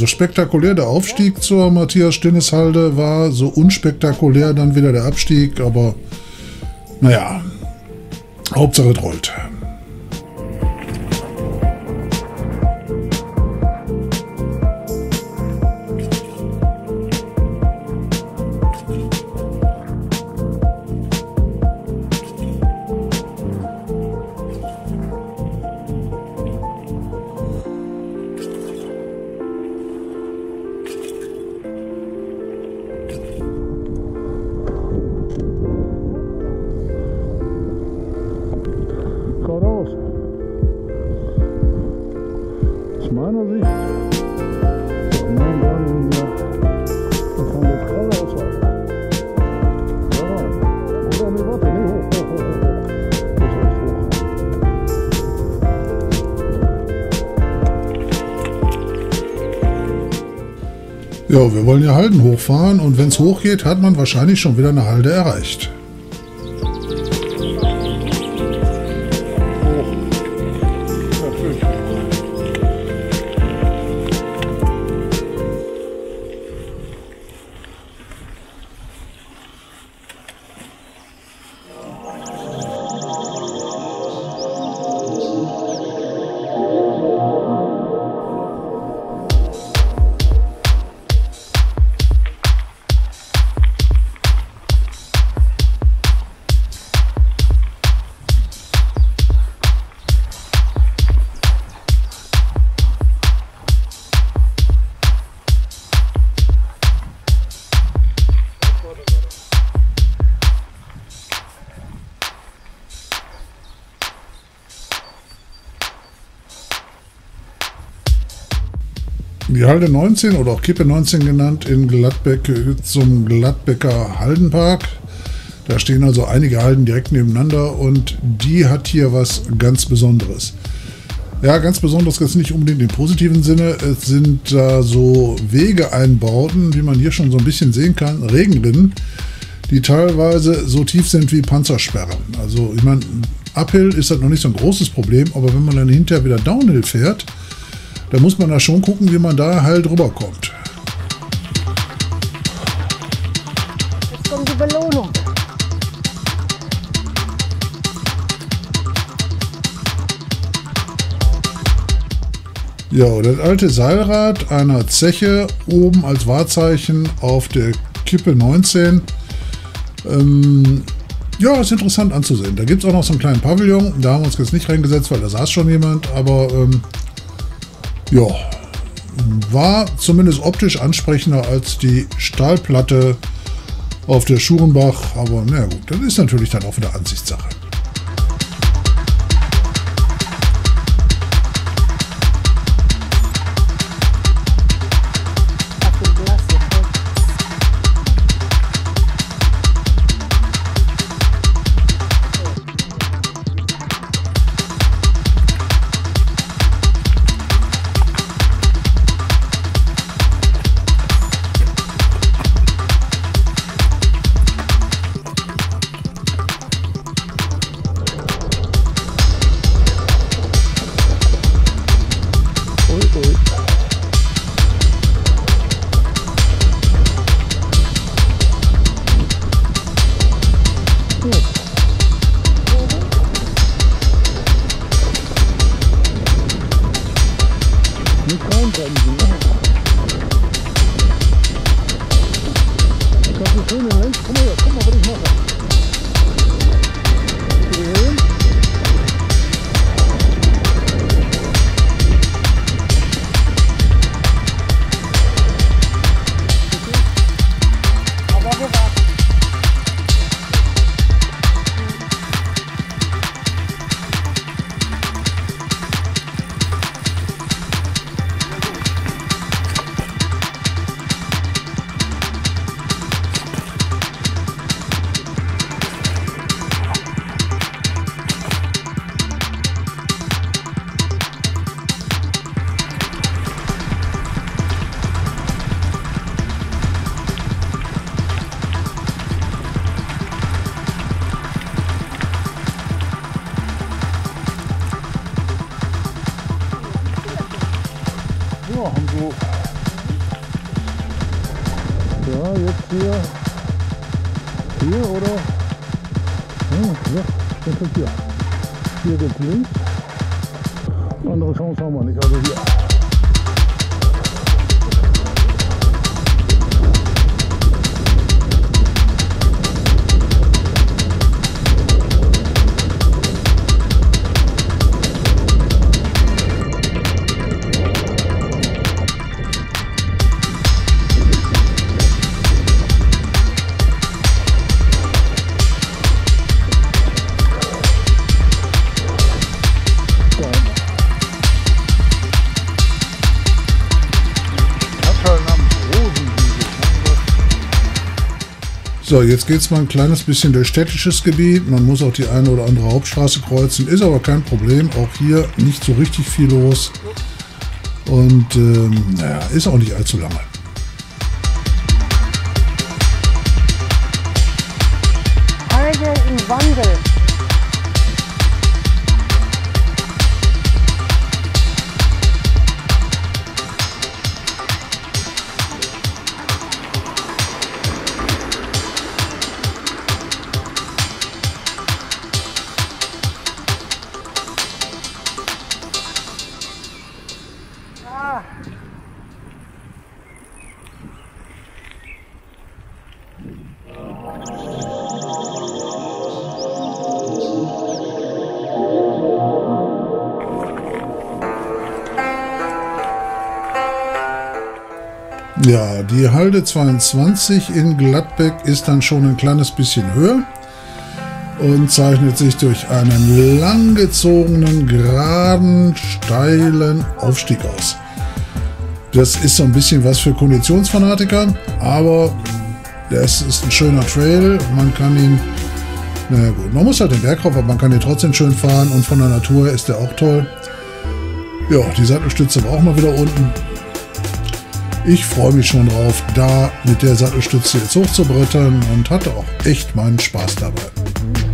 So spektakulär der Aufstieg zur Matthias Stinnes Halde war, so unspektakulär dann wieder der Abstieg, aber naja, Hauptsache es rollt. Wollen ja Halden hochfahren und wenn es hochgeht, hat man wahrscheinlich schon wieder eine Halde erreicht. Halde 19 oder auch Kippe 19 genannt in Gladbeck zum Gladbecker Haldenpark. Da stehen also einige Halden direkt nebeneinander und die hat hier was ganz Besonderes. Ja, ganz besonders jetzt nicht unbedingt im positiven Sinne. Es sind da so Wegeeinbauten, wie man hier schon so ein bisschen sehen kann, Regenrinnen, die teilweise so tief sind wie Panzersperren. Also ich meine, Uphill ist halt noch nicht so ein großes Problem, aber wenn man dann hinterher wieder Downhill fährt, da muss man da schon gucken, wie man da halt rüberkommt. Jetzt kommt die Belohnung. Ja, das alte Seilrad einer Zeche oben als Wahrzeichen auf der Kippe 19. Ähm, ja, ist interessant anzusehen. Da gibt es auch noch so einen kleinen Pavillon. Da haben wir uns jetzt nicht reingesetzt, weil da saß schon jemand. Aber ähm, ja, war zumindest optisch ansprechender als die Stahlplatte auf der Schurenbach. Aber na gut, das ist natürlich dann auch wieder Ansichtssache. So, jetzt geht es mal ein kleines bisschen durch städtisches Gebiet. Man muss auch die eine oder andere Hauptstraße kreuzen. Ist aber kein Problem. Auch hier nicht so richtig viel los. Und ähm, naja, ist auch nicht allzu lange. Die Halde 22 in Gladbeck ist dann schon ein kleines bisschen höher und zeichnet sich durch einen langgezogenen, geraden, steilen Aufstieg aus. Das ist so ein bisschen was für Konditionsfanatiker, aber das ist ein schöner Trail. Man kann ihn, naja gut, man muss halt den Berg rauf, aber man kann ihn trotzdem schön fahren und von der Natur her ist der auch toll. Ja, die Sattelstütze war auch mal wieder unten. Ich freue mich schon drauf, da mit der Sattelstütze jetzt hochzubrettern und hatte auch echt meinen Spaß dabei.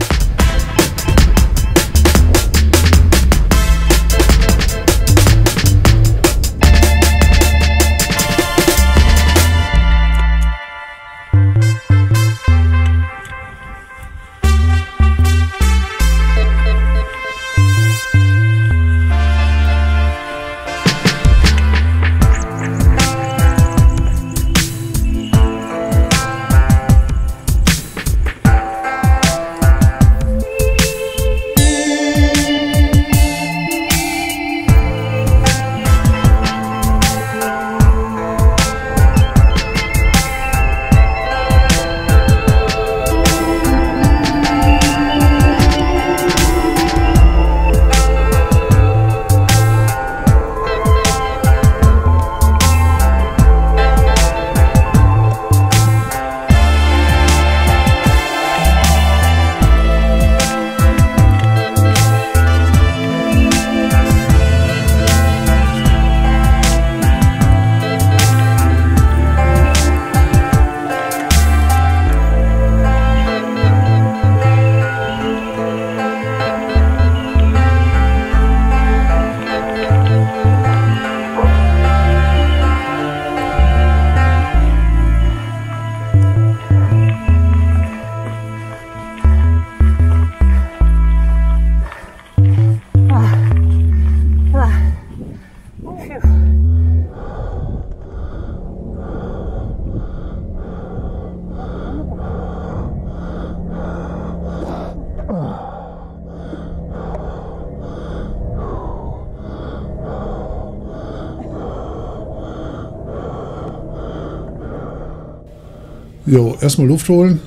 Jo, erstmal Luft holen.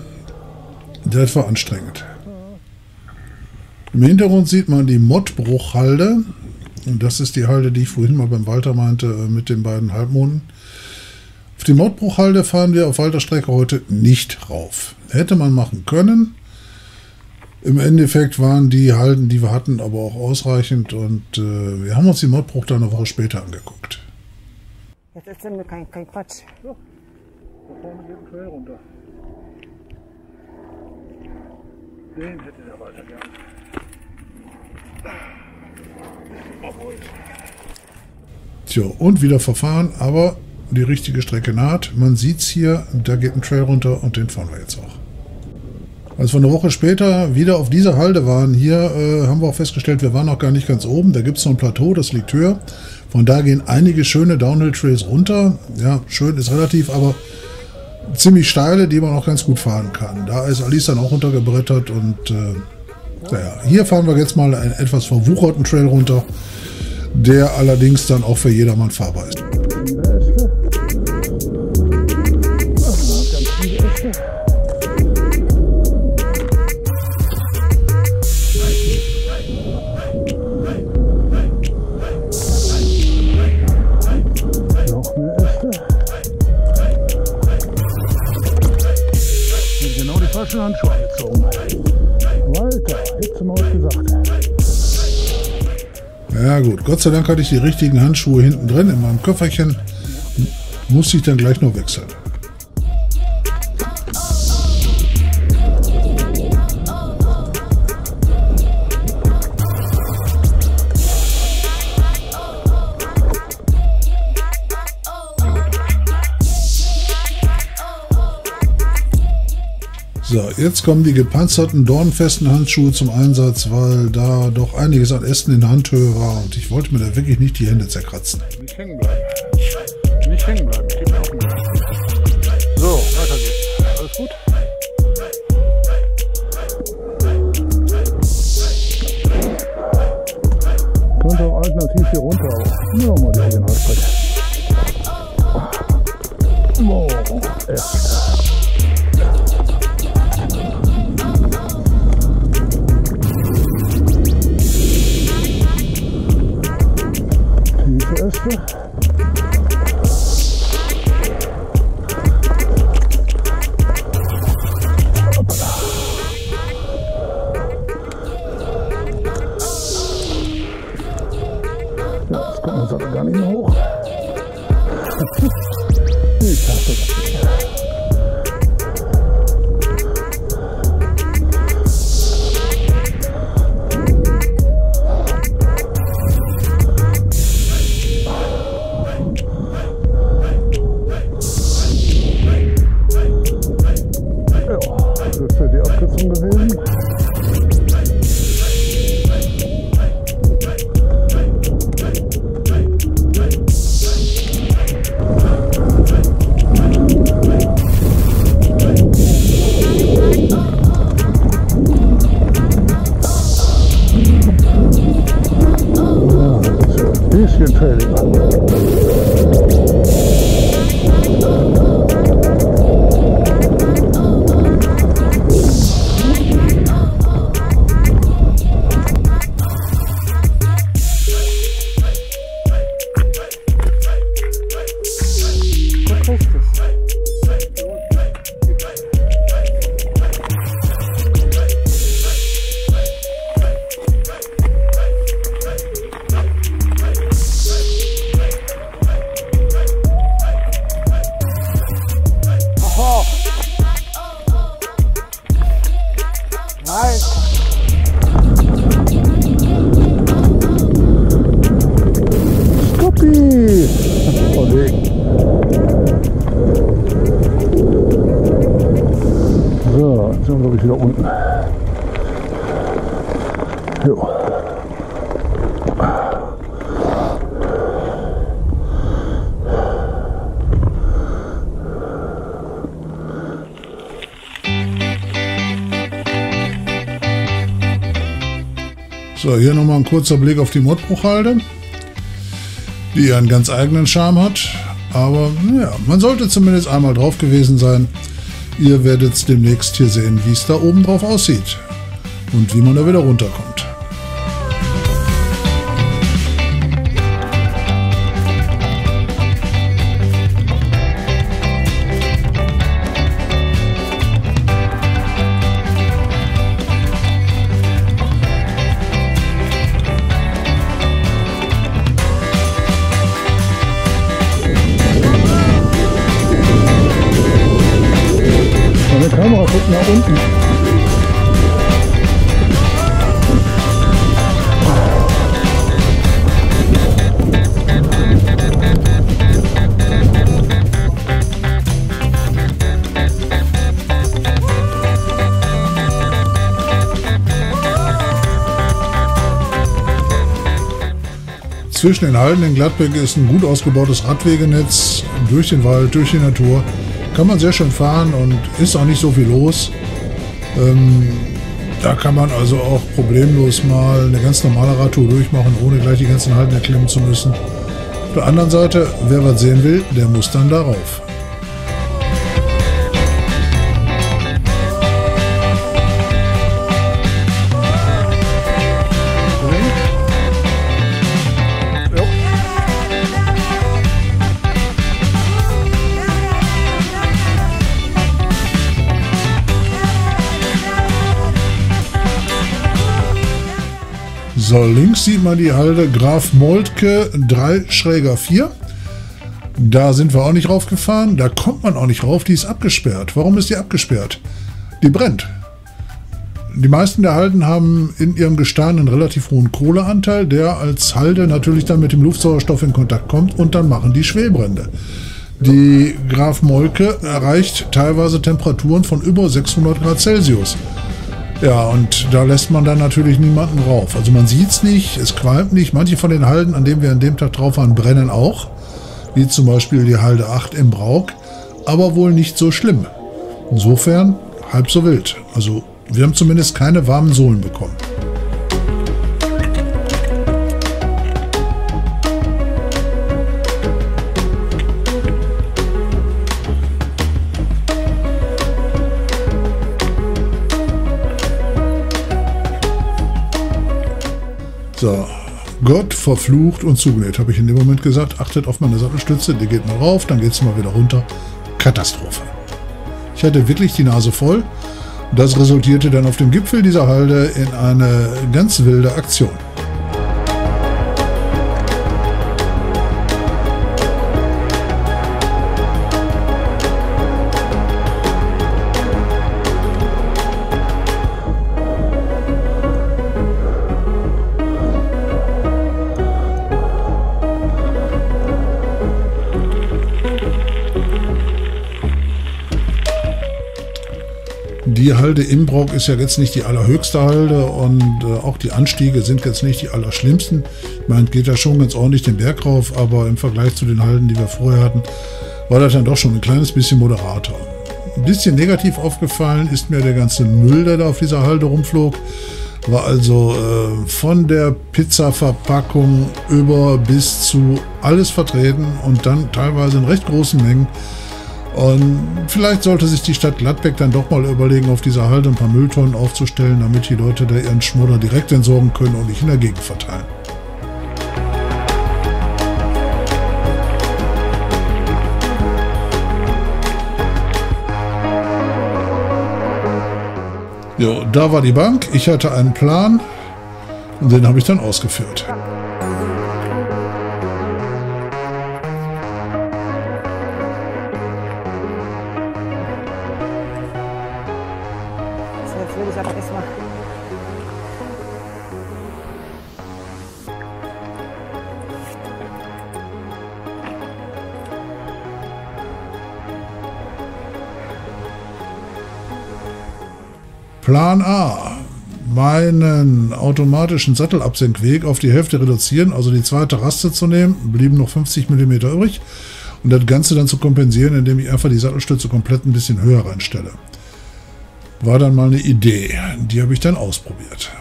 Das war anstrengend. Im Hintergrund sieht man die Mottbruchhalde. Und das ist die Halde, die ich vorhin mal beim Walter meinte, äh, mit den beiden Halbmonden. Auf die Mottbruchhalde fahren wir auf weiter Strecke heute nicht rauf. Hätte man machen können. Im Endeffekt waren die Halden, die wir hatten, aber auch ausreichend. Und äh, wir haben uns die Mottbruch dann eine Woche später angeguckt. Jetzt erzähl mir kein, kein Quatsch. Trail runter. Den hätte der weiter gern. Tja, und wieder verfahren, aber die richtige Strecke naht. Man sieht es hier, da geht ein Trail runter und den fahren wir jetzt auch. Als wir eine Woche später wieder auf dieser Halde waren, hier äh, haben wir auch festgestellt, wir waren noch gar nicht ganz oben. Da gibt es noch ein Plateau, das liegt höher. Von da gehen einige schöne Downhill-Trails runter. Ja, schön ist relativ, aber ziemlich steile, die man auch ganz gut fahren kann. Da ist Alice dann auch runtergebrettert und äh, naja, hier fahren wir jetzt mal einen etwas verwucherten Trail runter, der allerdings dann auch für jedermann fahrbar ist. Ja gut, Gott sei Dank hatte ich die richtigen Handschuhe hinten drin in meinem Köfferchen. Musste ich dann gleich nur wechseln. So, jetzt kommen die gepanzerten, dornfesten Handschuhe zum Einsatz, weil da doch einiges an Ästen in der Handhöhe war und ich wollte mir da wirklich nicht die Hände zerkratzen. Nicht hängen bleiben. Alter. Stoppi! So, jetzt sind wir glaube ich wieder unten. So, hier nochmal ein kurzer Blick auf die Mottbruchhalde, die einen ganz eigenen Charme hat. Aber naja, man sollte zumindest einmal drauf gewesen sein. Ihr werdet demnächst hier sehen, wie es da oben drauf aussieht und wie man da wieder runterkommt. Zwischen den Halden in Gladbeck ist ein gut ausgebautes Radwegenetz durch den Wald, durch die Natur. Kann man sehr schön fahren und ist auch nicht so viel los. Ähm, da kann man also auch problemlos mal eine ganz normale Radtour durchmachen, ohne gleich die ganzen Halden erklimmen zu müssen. Auf der anderen Seite, wer was sehen will, der muss dann darauf. So, links sieht man die Halde Graf Moltke 3 Schräger 4. Da sind wir auch nicht raufgefahren. Da kommt man auch nicht rauf. Die ist abgesperrt. Warum ist die abgesperrt? Die brennt. Die meisten der Halden haben in ihrem Gestein einen relativ hohen Kohleanteil, der als Halde natürlich dann mit dem Luftsauerstoff in Kontakt kommt und dann machen die Schwelbrände. Die Graf Molke erreicht teilweise Temperaturen von über 600 Grad Celsius. Ja, und da lässt man dann natürlich niemanden rauf. Also man sieht es nicht, es qualmt nicht. Manche von den Halden, an denen wir an dem Tag drauf waren, brennen auch. Wie zum Beispiel die Halde 8 im Brauk. Aber wohl nicht so schlimm. Insofern halb so wild. Also wir haben zumindest keine warmen Sohlen bekommen. So, Gott verflucht und zugenäht, habe ich in dem Moment gesagt. Achtet auf meine Sattelstütze, die geht mal rauf, dann geht es mal wieder runter. Katastrophe. Ich hatte wirklich die Nase voll. Das resultierte dann auf dem Gipfel dieser Halde in eine ganz wilde Aktion. Die Halde Imbrock ist ja jetzt nicht die allerhöchste Halde und äh, auch die Anstiege sind jetzt nicht die allerschlimmsten. Man geht da schon ganz ordentlich den Berg rauf, aber im Vergleich zu den Halden, die wir vorher hatten, war das dann doch schon ein kleines bisschen moderater. Ein bisschen negativ aufgefallen ist mir der ganze Müll, der da auf dieser Halde rumflog. War also äh, von der Pizza-Verpackung über bis zu alles vertreten und dann teilweise in recht großen Mengen. Und vielleicht sollte sich die Stadt Gladbeck dann doch mal überlegen, auf dieser Halde ein paar Mülltonnen aufzustellen, damit die Leute da ihren Schmodder direkt entsorgen können und nicht in der Gegend verteilen. Jo, da war die Bank. Ich hatte einen Plan und den habe ich dann ausgeführt. Plan A. Meinen automatischen Sattelabsenkweg auf die Hälfte reduzieren, also die zweite Raste zu nehmen, blieben noch 50 mm übrig und das Ganze dann zu kompensieren, indem ich einfach die Sattelstütze komplett ein bisschen höher reinstelle. War dann mal eine Idee, die habe ich dann ausprobiert.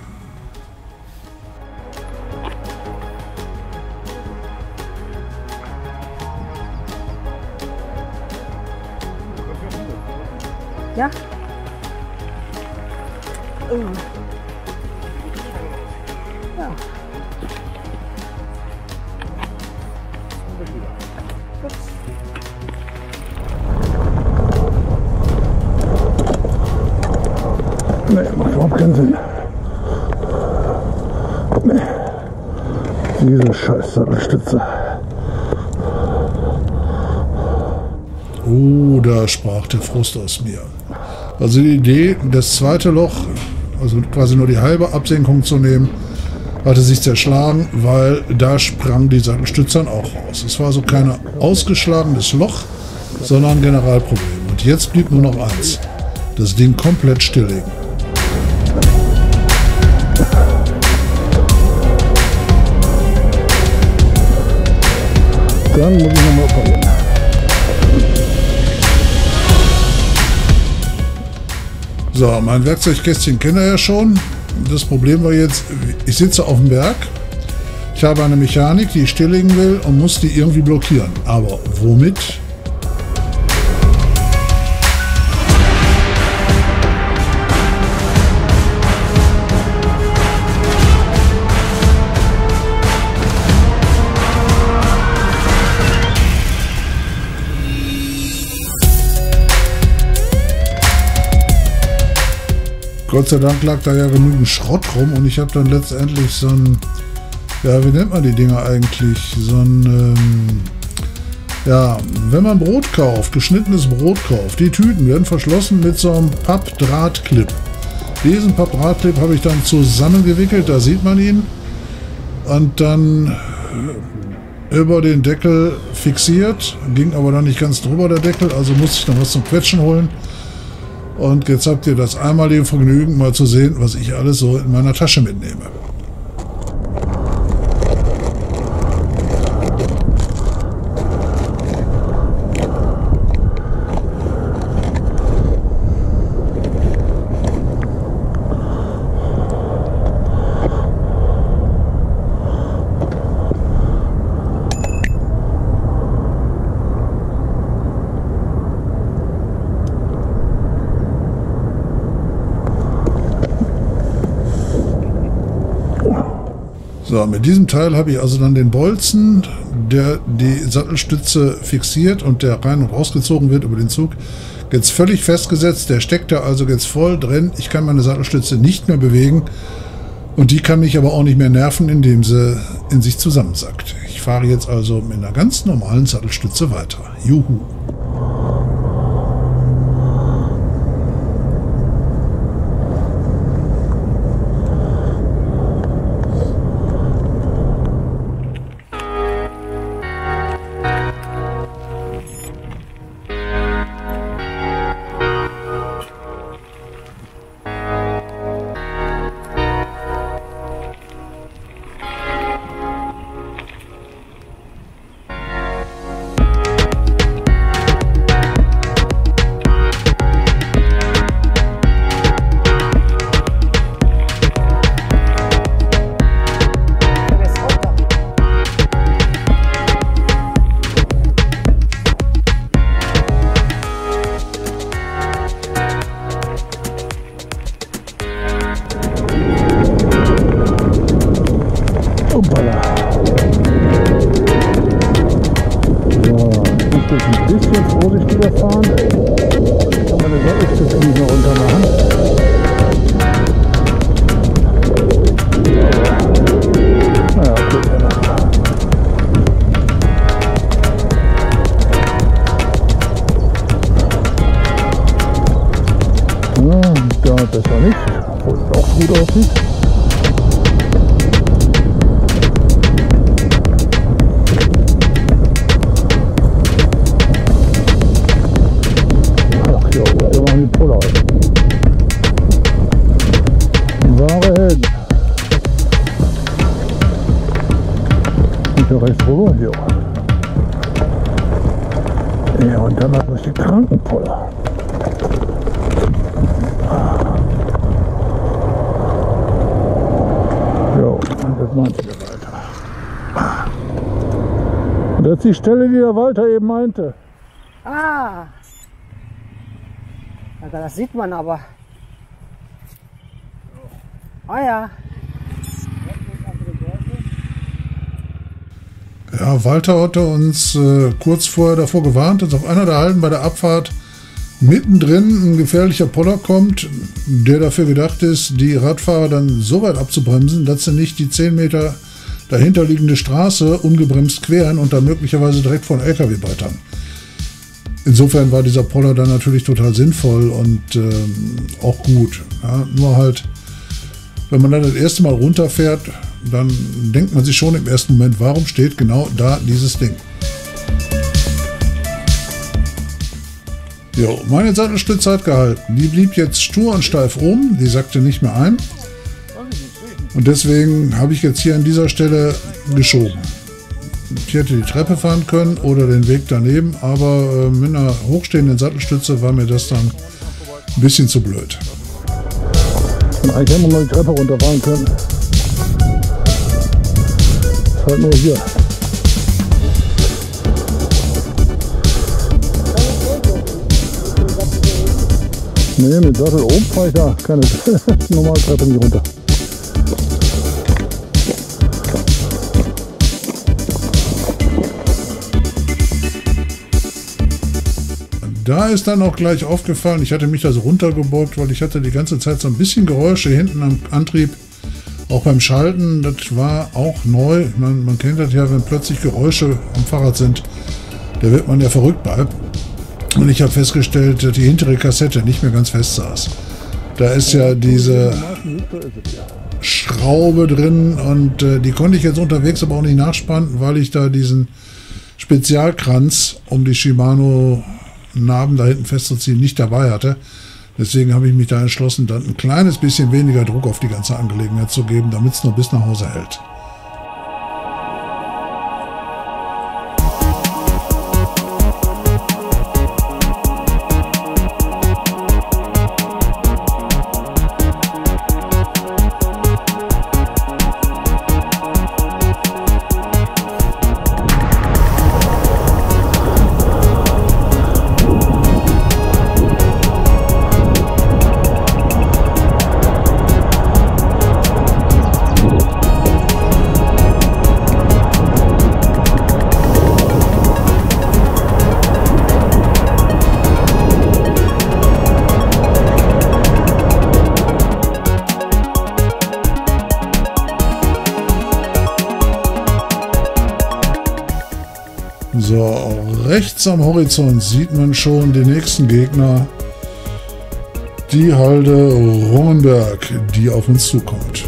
Ja? Oh. Ja. Nee, macht überhaupt keinen Sinn. Nee. Diese scheiß Sattelstütze. Oh, da sprach der Frust aus mir. Also die Idee, das zweite Loch, also quasi nur die halbe Absenkung zu nehmen, hatte sich zerschlagen, weil da sprang die Sattelstütze dann auch raus. Es war also kein ausgeschlagenes Loch, sondern ein Generalproblem. Und jetzt blieb nur noch eins, das Ding komplett stilllegen. Dann muss ich nochmal operieren. So, mein Werkzeugkästchen kennt er ja schon. Das Problem war jetzt, ich sitze auf dem Berg, ich habe eine Mechanik, die ich stilllegen will und muss die irgendwie blockieren. Aber womit? Gott sei Dank lag da ja genügend Schrott rum und ich habe dann letztendlich so ein, ja, wie nennt man die Dinger eigentlich? So ein, ähm, ja, wenn man Brot kauft, geschnittenes Brot kauft, die Tüten werden verschlossen mit so einem Pappdrahtclip. Diesen Pappdrahtclip habe ich dann zusammengewickelt, da sieht man ihn. Und dann über den Deckel fixiert, ging aber dann nicht ganz drüber der Deckel, also musste ich dann was zum Quetschen holen. Und jetzt habt ihr das einmalige Vergnügen, mal zu sehen, was ich alles so in meiner Tasche mitnehme. Mit diesem Teil habe ich also dann den Bolzen, der die Sattelstütze fixiert und der rein und rausgezogen wird über den Zug, jetzt völlig festgesetzt. Der steckt da also jetzt voll drin. Ich kann meine Sattelstütze nicht mehr bewegen und die kann mich aber auch nicht mehr nerven, indem sie in sich zusammensackt. Ich fahre jetzt also mit einer ganz normalen Sattelstütze weiter. Juhu. Die Krankenpulle. Jo, jetzt meinte der Walter. Und das ist die Stelle, die der Walter eben meinte. Ah. Das sieht man aber. Ah ja. Ja, Walter hatte uns äh, kurz vorher davor gewarnt, dass auf einer der Halden bei der Abfahrt mittendrin ein gefährlicher Poller kommt, der dafür gedacht ist, die Radfahrer dann so weit abzubremsen, dass sie nicht die 10 Meter dahinterliegende Straße ungebremst queren und dann möglicherweise direkt einen LKW brettern. Insofern war dieser Poller dann natürlich total sinnvoll und ähm, auch gut. Ja, nur halt, wenn man dann das erste Mal runterfährt, dann denkt man sich schon im ersten Moment, warum steht genau da dieses Ding? Jo, meine Sattelstütze hat gehalten. Die blieb jetzt stur und steif oben, die sackte nicht mehr ein. Und deswegen habe ich jetzt hier an dieser Stelle geschoben. Ich hätte die Treppe fahren können oder den Weg daneben, aber äh, mit einer hochstehenden Sattelstütze war mir das dann ein bisschen zu blöd. Hätten wir mal die Treppe runterfahren können. Halt nur hier. Nee, mit Sattel oben fahre ich da keine normale Treppe nicht runter. da ist dann auch gleich aufgefallen, ich hatte mich da so runtergebeugt, weil ich hatte die ganze Zeit so ein bisschen Geräusche hinten am Antrieb. Auch beim Schalten, das war auch neu. Man, man kennt das ja, wenn plötzlich Geräusche am Fahrrad sind, da wird man ja verrückt bei. Und ich habe festgestellt, dass die hintere Kassette nicht mehr ganz fest saß. Da ist ja diese Schraube drin und äh, die konnte ich jetzt unterwegs aber auch nicht nachspannen, weil ich da diesen Spezialkranz, um die Shimano-Narben da hinten festzuziehen, nicht dabei hatte. Deswegen habe ich mich da entschlossen, dann ein kleines bisschen weniger Druck auf die ganze Angelegenheit zu geben, damit es noch bis nach Hause hält. So, rechts am Horizont sieht man schon den nächsten Gegner. Die Halde Rungenberg, die auf uns zukommt.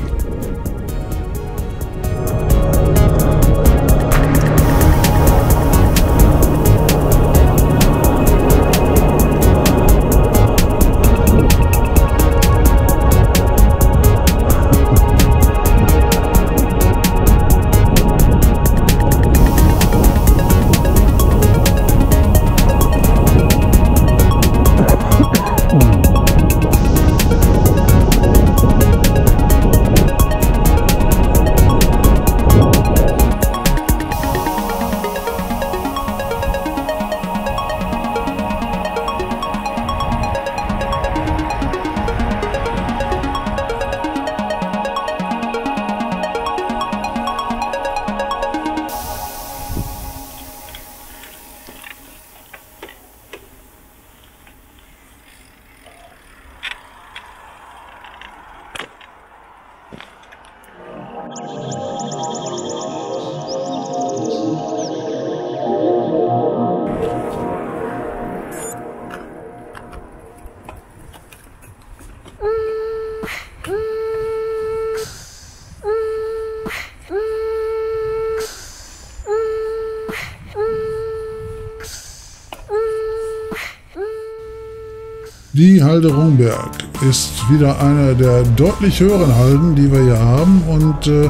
Halde Rungberg ist wieder eine der deutlich höheren Halden, die wir hier haben und äh,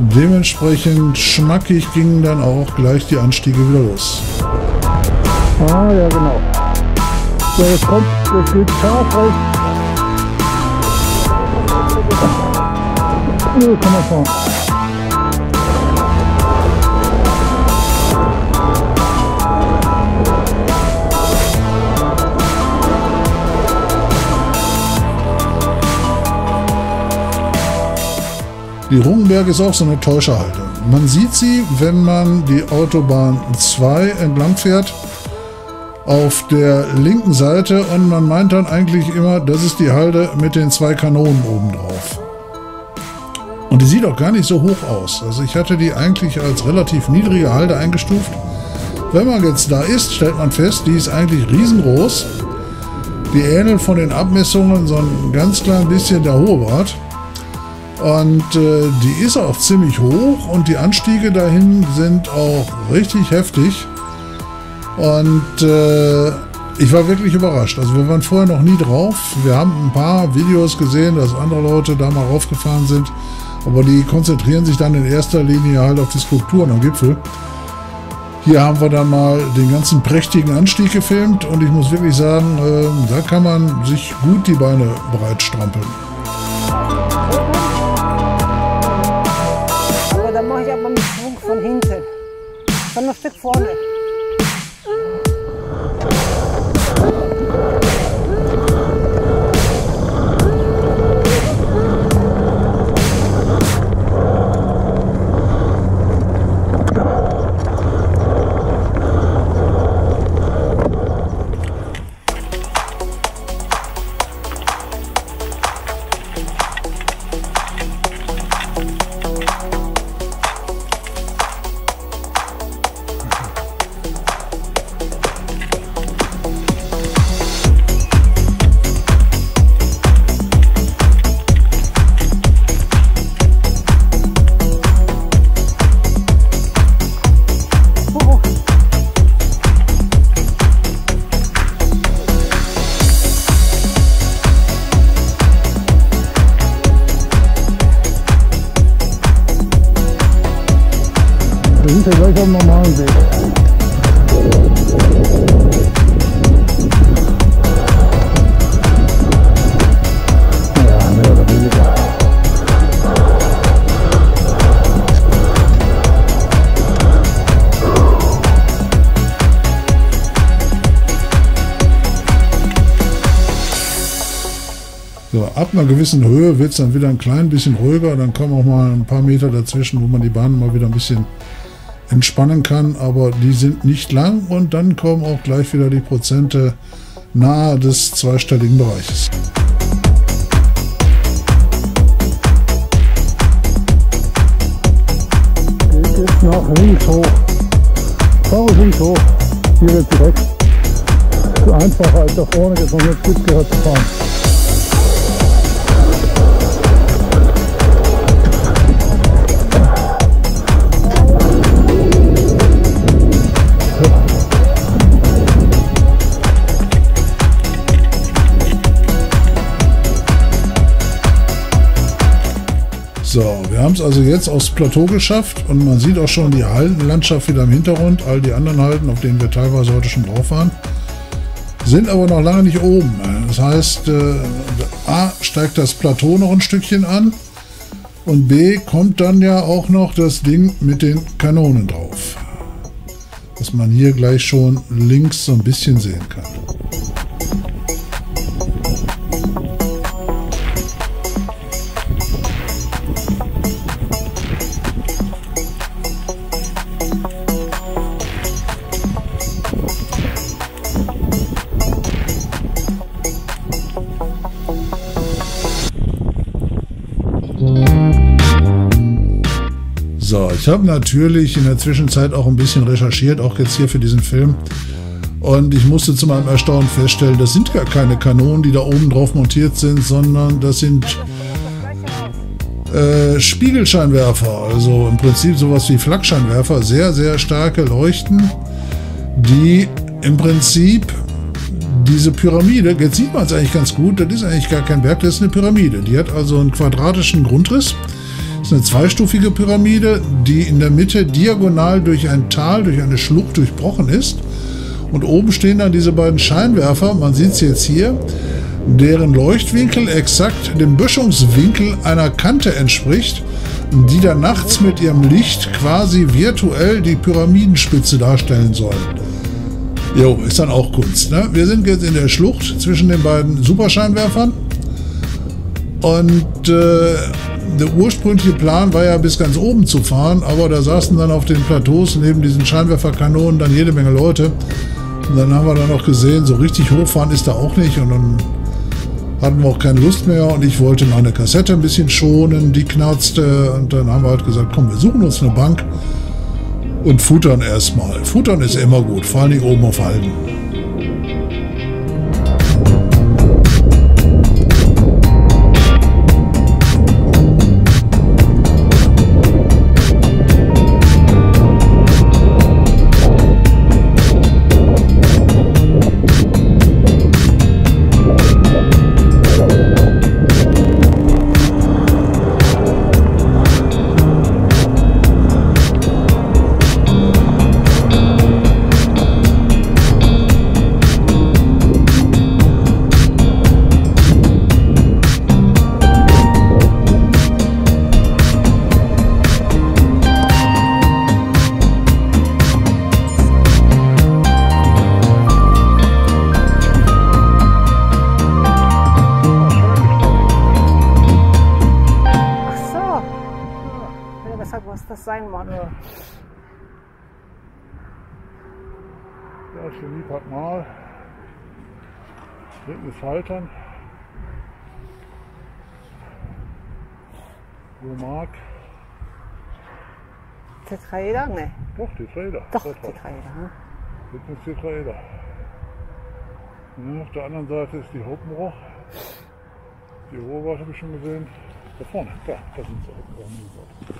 dementsprechend schmackig gingen dann auch gleich die Anstiege wieder los. Ah, ja, genau. So, jetzt kommt, jetzt geht scharf rechts. Nö, kann man fahren. Die Rungenberg ist auch so eine Täuscherhalde. Man sieht sie, wenn man die Autobahn 2 entlang fährt, auf der linken Seite und man meint dann eigentlich immer, das ist die Halde mit den zwei Kanonen oben drauf. Und die sieht auch gar nicht so hoch aus. Also ich hatte die eigentlich als relativ niedrige Halde eingestuft. Wenn man jetzt da ist, stellt man fest, die ist eigentlich riesengroß. Die ähnelt von den Abmessungen so ein ganz klein bisschen der Hohebart. Und äh, die ist auch ziemlich hoch und die Anstiege dahin sind auch richtig heftig. Und äh, ich war wirklich überrascht. Also wir waren vorher noch nie drauf. Wir haben ein paar Videos gesehen, dass andere Leute da mal raufgefahren sind. Aber die konzentrieren sich dann in erster Linie halt auf die Skulpturen am Gipfel. Hier haben wir dann mal den ganzen prächtigen Anstieg gefilmt und ich muss wirklich sagen, äh, da kann man sich gut die Beine breit strampeln. Von hinten. Dann ein Stück vorne. Einer gewissen Höhe wird es dann wieder ein klein bisschen ruhiger. Dann kommen auch mal ein paar Meter dazwischen, wo man die Bahn mal wieder ein bisschen entspannen kann. Aber die sind nicht lang und dann kommen auch gleich wieder die Prozente nahe des zweistelligen Bereiches. Geht jetzt nach links hoch. Fahre links hoch. Hier wird direkt. Einfacher als da vorne, jetzt noch mit Spitze gehört zu fahren. So, wir haben es also jetzt aufs Plateau geschafft und man sieht auch schon die Haldenlandschaft wieder im Hintergrund. All die anderen Halden, auf denen wir teilweise heute schon drauf waren, sind aber noch lange nicht oben. Das heißt, äh, A steigt das Plateau noch ein Stückchen an und B kommt dann ja auch noch das Ding mit den Kanonen drauf. Was man hier gleich schon links so ein bisschen sehen kann. Ich habe natürlich in der Zwischenzeit auch ein bisschen recherchiert, auch jetzt hier für diesen Film. Und ich musste zu meinem Erstaunen feststellen, das sind gar keine Kanonen, die da oben drauf montiert sind, sondern das sind äh, Spiegelscheinwerfer. Also im Prinzip sowas wie Flakscheinwerfer. Sehr, sehr starke Leuchten, die im Prinzip diese Pyramide, jetzt sieht man es eigentlich ganz gut, das ist eigentlich gar kein Berg, das ist eine Pyramide. Die hat also einen quadratischen Grundriss. Ist eine zweistufige Pyramide, die in der Mitte diagonal durch ein Tal, durch eine Schlucht durchbrochen ist. Und oben stehen dann diese beiden Scheinwerfer, man sieht es jetzt hier, deren Leuchtwinkel exakt dem Böschungswinkel einer Kante entspricht, die dann nachts mit ihrem Licht quasi virtuell die Pyramidenspitze darstellen sollen. Jo, ist dann auch Kunst. Ne? Wir sind jetzt in der Schlucht zwischen den beiden Superscheinwerfern und äh, der ursprüngliche Plan war ja bis ganz oben zu fahren, aber da saßen dann auf den Plateaus neben diesen Scheinwerferkanonen dann jede Menge Leute. Und dann haben wir dann auch gesehen, so richtig hochfahren ist da auch nicht und dann hatten wir auch keine Lust mehr und ich wollte meine Kassette ein bisschen schonen, die knarzte und dann haben wir halt gesagt, komm, wir suchen uns eine Bank und futtern erstmal. Futtern ist immer gut, vor allem oben auf Halden. Träder. doch. Tetraeder. Hm? Hinten ist die Träder. Ja, auf der anderen Seite ist die Hoppenroch. Die Rohrbart habe ich schon gesehen. Da vorne, da, da sind sie.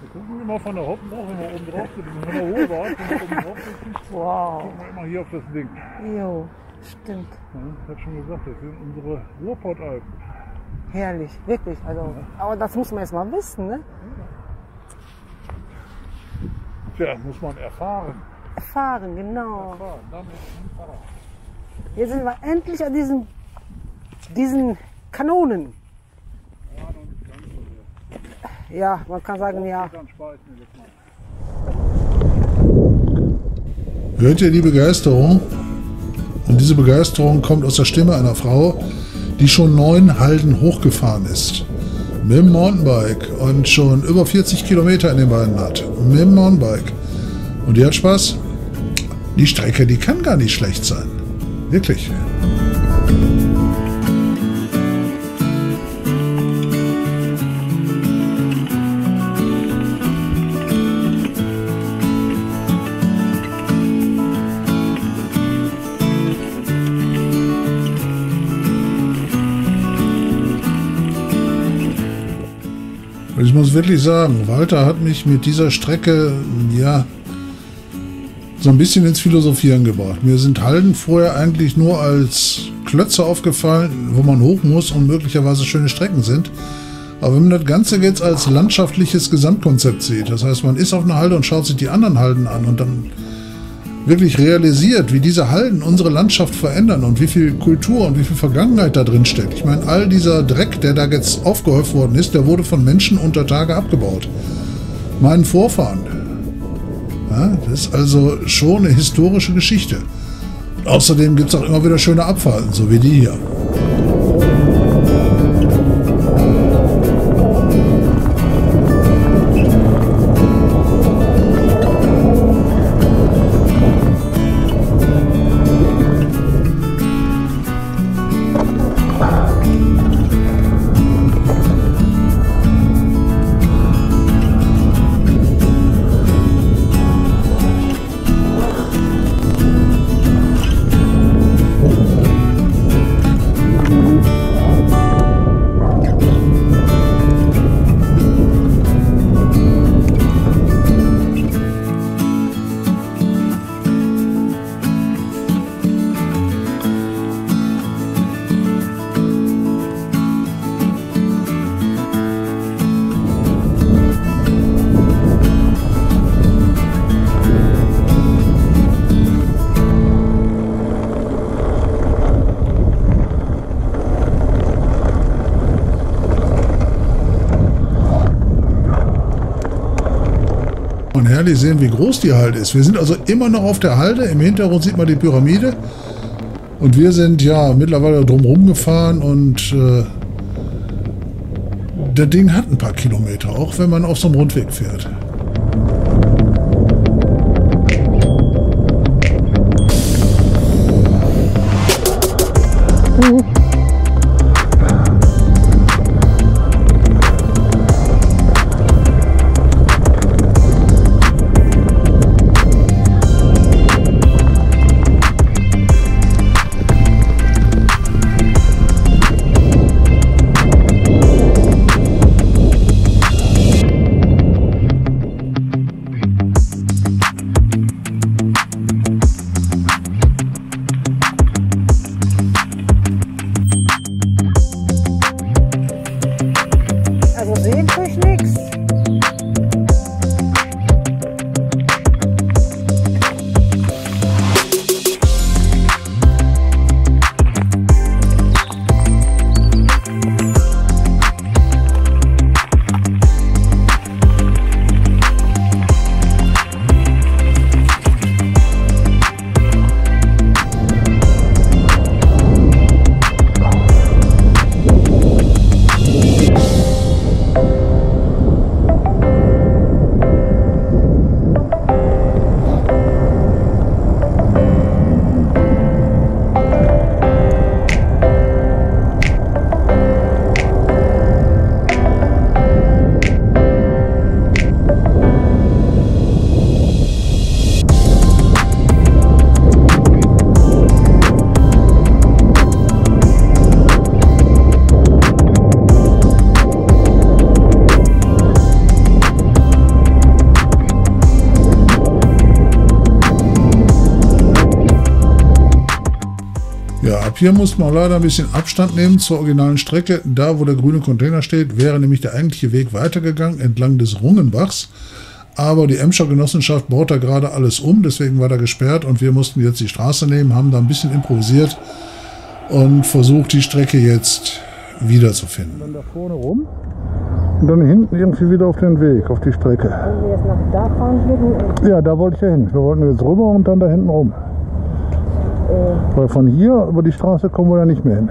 Wir gucken immer von der Hoppenroch, wenn wir oben drauf sind. Von der Rohrbart, wenn wir oben drauf sitzen, Wow. gucken wir immer hier auf das Ding. Jo, stimmt. Ja, ich habe schon gesagt, das sind unsere Ruhrpott-Alpen. Herrlich, wirklich. Also, aber das muss man erst mal wissen, ne? Ja, muss man erfahren. Erfahren, genau. Erfahren, dann ist Fahrrad. Jetzt sind wir endlich an diesen, diesen Kanonen. Ja, noch nicht ganz so sehr. Ja, man kann sagen, ja. Hört ihr die Begeisterung? Und diese Begeisterung kommt aus der Stimme einer Frau, die schon neun Halden hochgefahren ist. Mit dem Mountainbike und schon über 40 Kilometer in den Beinen hat. Mit dem Mountainbike. Und die hat Spaß. Die Strecke, die kann gar nicht schlecht sein. Wirklich. Ich muss wirklich sagen, Walter hat mich mit dieser Strecke, ja, so ein bisschen ins Philosophieren gebracht. Mir sind Halden vorher eigentlich nur als Klötze aufgefallen, wo man hoch muss und möglicherweise schöne Strecken sind. Aber wenn man das Ganze jetzt als landschaftliches Gesamtkonzept sieht, das heißt, man ist auf einer Halde und schaut sich die anderen Halden an und dann wirklich realisiert, wie diese Halden unsere Landschaft verändern und wie viel Kultur und wie viel Vergangenheit da drin steckt. Ich meine, all dieser Dreck, der da jetzt aufgehäuft worden ist, der wurde von Menschen unter Tage abgebaut. Meinen Vorfahren. Ja, das ist also schon eine historische Geschichte. Außerdem gibt es auch immer wieder schöne Abfahrten, so wie die hier. Und herrlich sehen, wie groß die Halde ist. Wir sind also immer noch auf der Halde. Im Hintergrund sieht man die Pyramide. Und wir sind ja mittlerweile drumherum gefahren und äh, das Ding hat ein paar Kilometer, auch wenn man auf so einem Rundweg fährt. Hier muss man leider ein bisschen Abstand nehmen zur originalen Strecke. Da, wo der grüne Container steht, wäre nämlich der eigentliche Weg weitergegangen entlang des Rungenbachs. aber die Emscher Genossenschaft baut da gerade alles um, deswegen war da gesperrt und wir mussten jetzt die Straße nehmen, haben da ein bisschen improvisiert und versucht die Strecke jetzt wiederzufinden. Dann da vorne rum und dann hinten irgendwie wieder auf den Weg, auf die Strecke. Wenn wir jetzt nach da fahren würden, Ja, da wollte ich ja hin. Wir wollten jetzt rüber und dann da hinten rum. Weil von hier über die Straße kommen wir ja nicht mehr hin.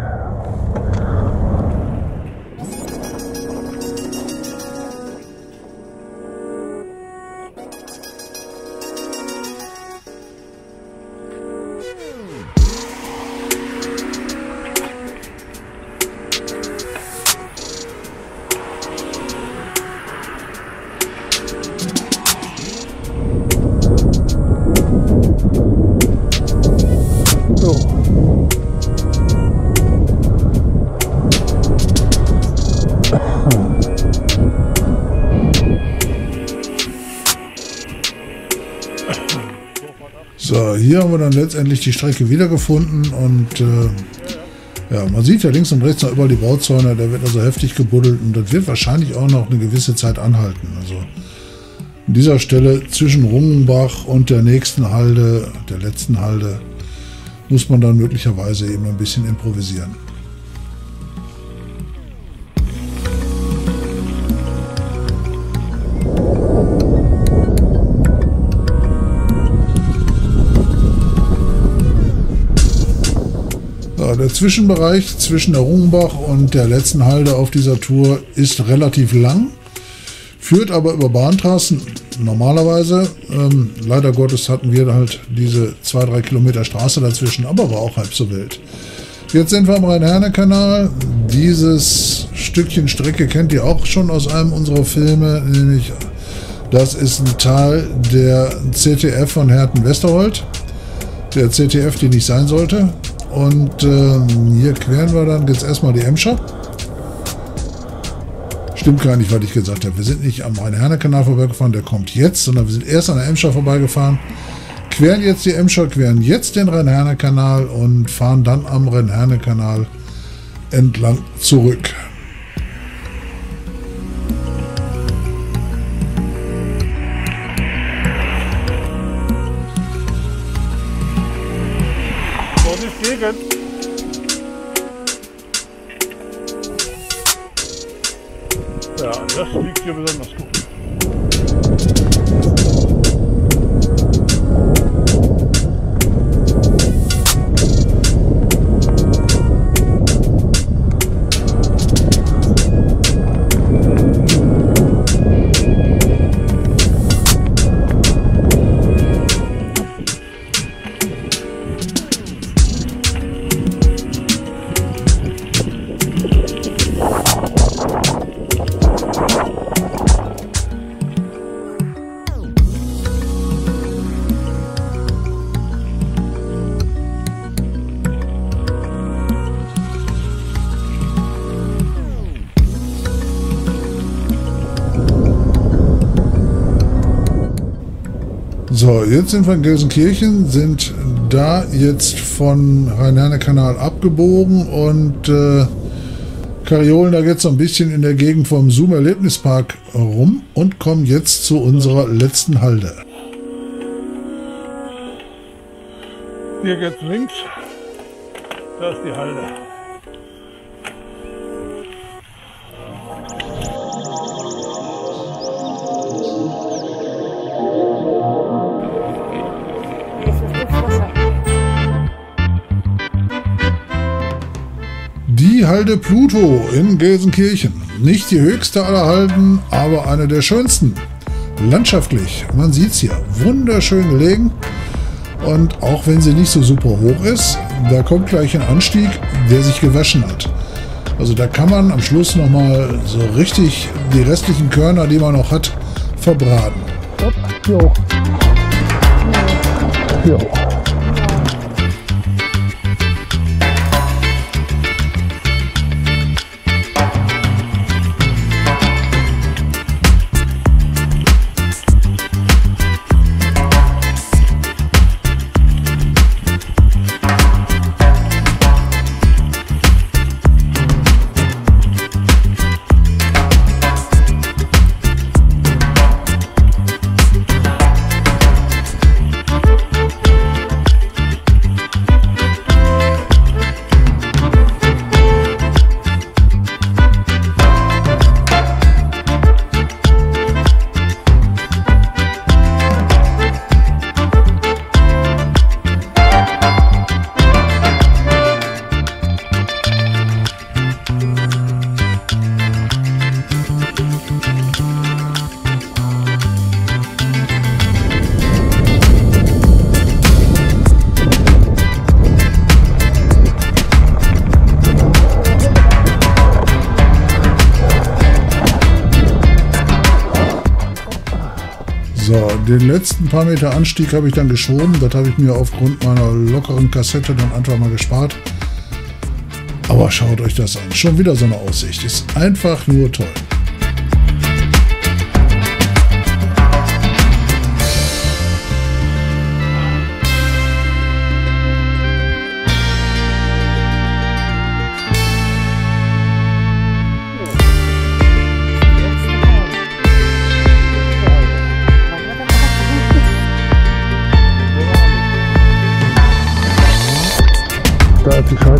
Haben wir dann letztendlich die Strecke wiedergefunden und äh, ja, man sieht ja links und rechts noch überall die Bauzäune, da wird also heftig gebuddelt und das wird wahrscheinlich auch noch eine gewisse Zeit anhalten. Also an dieser Stelle zwischen Rungenbach und der nächsten Halde, der letzten Halde, muss man dann möglicherweise eben ein bisschen improvisieren. Der Zwischenbereich zwischen der Rungenbach und der letzten Halde auf dieser Tour ist relativ lang, führt aber über Bahntrassen normalerweise. Ähm, leider Gottes hatten wir halt diese zwei, drei Kilometer Straße dazwischen, aber war auch halb so wild. Jetzt sind wir am Rhein-Herne-Kanal. Dieses Stückchen Strecke kennt ihr auch schon aus einem unserer Filme, nämlich das ist ein Teil der CTF von Herten-Westerhold. Der CTF, die nicht sein sollte. Und ähm, hier queren wir dann jetzt erstmal die Emscher. Stimmt gar nicht, was ich gesagt habe. Wir sind nicht am Rhein-Herne-Kanal vorbeigefahren, der kommt jetzt, sondern wir sind erst an der Emscher vorbeigefahren, queren jetzt die Emscher, queren jetzt den Rhein-Herne-Kanal und fahren dann am Rhein-Herne-Kanal entlang zurück. Vorsicht gegen. Ja, das liegt hier besonders gut. So, jetzt sind wir in Gelsenkirchen, sind da jetzt von Rhein-Herne-Kanal abgebogen und äh, Kariolen da jetzt so ein bisschen in der Gegend vom Zoom-Erlebnispark rum und kommen jetzt zu unserer letzten Halde. Hier geht's links. Da ist die Halde. Halde Pluto in Gelsenkirchen. Nicht die höchste aller Halden, aber eine der schönsten. Landschaftlich, man sieht's hier, wunderschön gelegen. Und auch wenn sie nicht so super hoch ist, da kommt gleich ein Anstieg, der sich gewaschen hat. Also da kann man am Schluss nochmal so richtig die restlichen Körner, die man noch hat, verbraten. Hopp, hier hoch. Den letzten paar Meter Anstieg habe ich dann geschoben. Das habe ich mir aufgrund meiner lockeren Kassette dann einfach mal gespart. Aber schaut euch das an. Schon wieder so eine Aussicht. Ist einfach nur toll.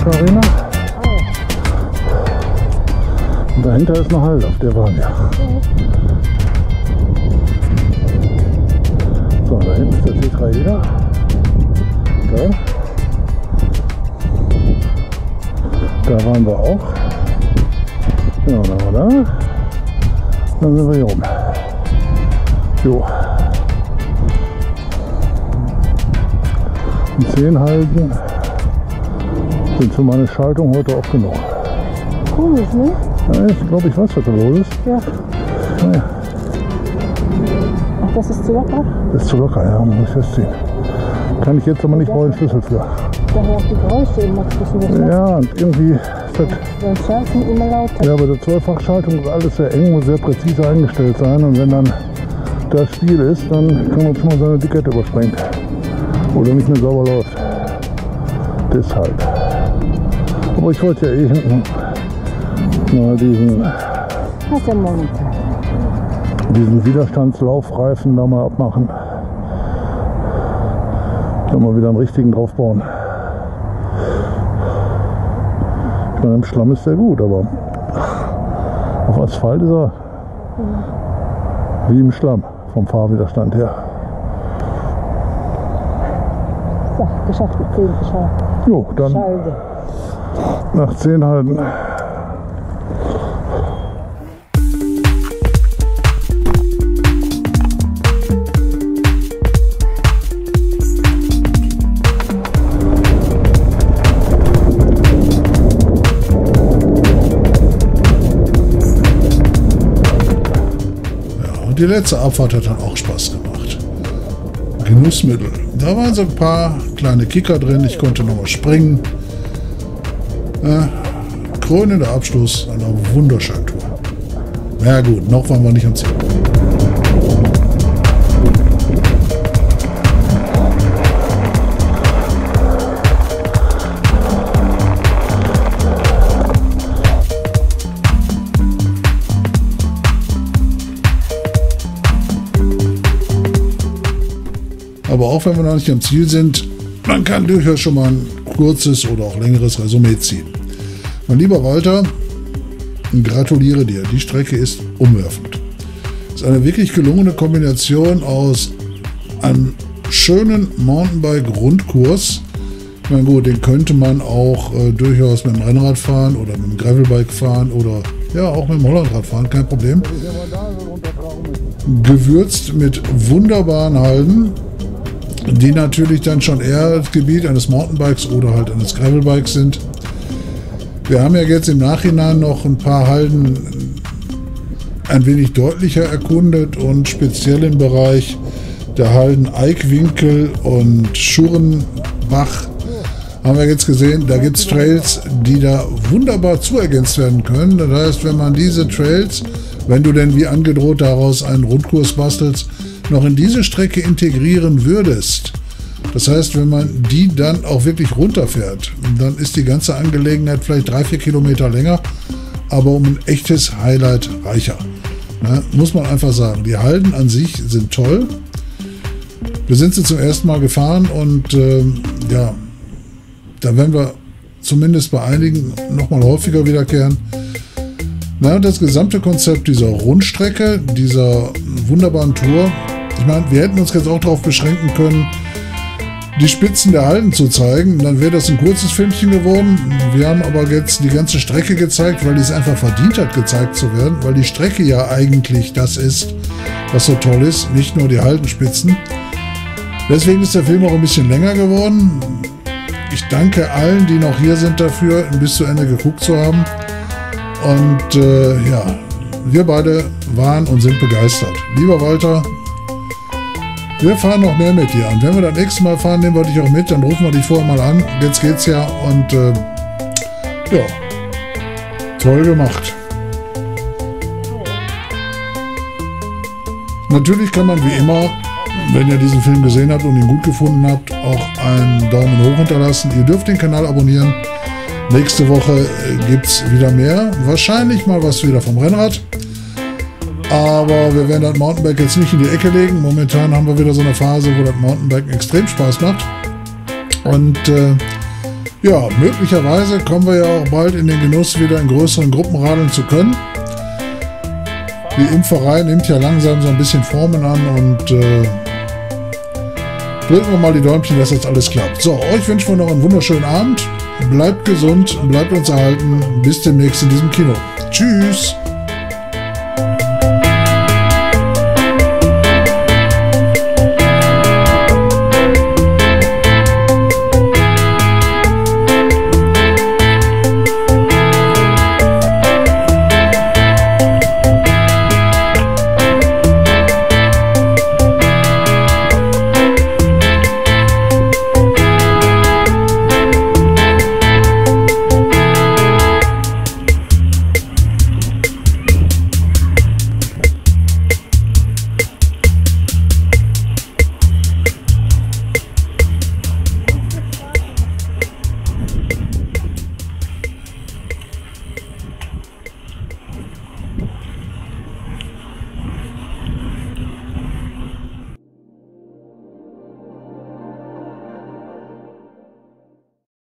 Schalterarena. Und dahinter ist eine Halle, auf der waren wir. So, da hinten ist der Tetraeder. Da. Da waren wir auch. Genau, da war da. Dann sind wir hier oben. Jo. Und 10 halten sind für meine Schaltung heute auch genug. Komisch, ne? Ja, ich glaube, ich weiß, was da los ist. Ja. Naja, Ach, das ist zu locker? das ist zu locker, ja, muss ich festziehen. Kann ich jetzt aber nicht einen Schlüssel für. Daher auch die Geräusche zwischen. Ja, und irgendwie ist das, Beim Surfen immer lauter. ja, bei der Zwölffachschaltung ist alles sehr eng, muss sehr präzise eingestellt sein. Und wenn dann das Spiel ist, dann kann man schon mal seine Etikette überspringen. Oder nicht mehr sauber läuft. Deshalb. Aber ich wollte ja eh hinten mal diesen ja morgen Zeit. diesen Widerstandslaufreifen da mal abmachen. Dann mal wieder einen richtigen draufbauen. Ich meine, im Schlamm ist der gut, aber auf Asphalt ist er wie im Schlamm vom Fahrwiderstand her. So, geschafft, die 10 geschafft. Jo, dann Schalde. Nach 10 halten. Die letzte Abfahrt hat dann auch Spaß gemacht. Genussmittel. Da waren so ein paar kleine Kicker drin. Ich konnte nochmal springen. Äh, krönender Abschluss einer wunderschönen Tour. Ja gut, noch waren wir nicht am Ziel. Aber auch wenn wir noch nicht am Ziel sind, man kann durchaus schon mal ein kurzes oder auch längeres Resümee ziehen. Mein lieber Walter, gratuliere dir. Die Strecke ist umwerfend. Es ist eine wirklich gelungene Kombination aus einem schönen Mountainbike-Rundkurs. Ich meine, gut, den könnte man auch äh, durchaus mit dem Rennrad fahren oder mit dem Gravelbike fahren oder ja, auch mit dem Hollandrad fahren, kein Problem. Gewürzt mit wunderbaren Halden, die natürlich dann schon eher das Gebiet eines Mountainbikes oder halt eines Gravelbikes sind. Wir haben ja jetzt im Nachhinein noch ein paar Halden ein wenig deutlicher erkundet und speziell im Bereich der Halden Eikwinkel und Schurenbach haben wir jetzt gesehen, da gibt es Trails, die da wunderbar zuergänzt werden können. Das heißt, wenn man diese Trails, wenn du denn wie angedroht daraus einen Rundkurs bastelst, noch in diese Strecke integrieren würdest, das heißt, wenn man die dann auch wirklich runterfährt, dann ist die ganze Angelegenheit vielleicht drei, vier Kilometer länger, aber um ein echtes Highlight reicher. Ne? Muss man einfach sagen. Die Halden an sich sind toll. Wir sind sie zum ersten Mal gefahren und ähm, ja, da werden wir zumindest bei einigen nochmal häufiger wiederkehren. Na, das gesamte Konzept dieser Rundstrecke, dieser wunderbaren Tour, ich meine, wir hätten uns jetzt auch darauf beschränken können, die Spitzen der Halden zu zeigen. Dann wäre das ein kurzes Filmchen geworden. Wir haben aber jetzt die ganze Strecke gezeigt, weil die es einfach verdient hat, gezeigt zu werden, weil die Strecke ja eigentlich das ist, was so toll ist, nicht nur die Haldenspitzen. Deswegen ist der Film auch ein bisschen länger geworden. Ich danke allen, die noch hier sind dafür, bis zu Ende geguckt zu haben. Und äh, ja, wir beide waren und sind begeistert. Lieber Walter, Wir fahren noch mehr mit dir. Und wenn wir das nächste Mal fahren, nehmen wir dich auch mit. Dann rufen wir dich vorher mal an. Jetzt geht's ja. Und äh, ja, toll gemacht. Natürlich kann man wie immer, wenn ihr diesen Film gesehen habt und ihn gut gefunden habt, auch einen Daumen hoch hinterlassen. Ihr dürft den Kanal abonnieren. Nächste Woche gibt es wieder mehr. Wahrscheinlich mal was wieder vom Rennrad. Aber wir werden das Mountainbike jetzt nicht in die Ecke legen. Momentan haben wir wieder so eine Phase, wo das Mountainbiken extrem Spaß macht. Und äh, ja, möglicherweise kommen wir ja auch bald in den Genuss, wieder in größeren Gruppen radeln zu können. Die Impferei nimmt ja langsam so ein bisschen Formen an und äh, drücken wir mal die Däumchen, dass das alles klappt. So, euch wünschen wir noch einen wunderschönen Abend. Bleibt gesund, bleibt uns erhalten. Bis demnächst in diesem Kino. Tschüss.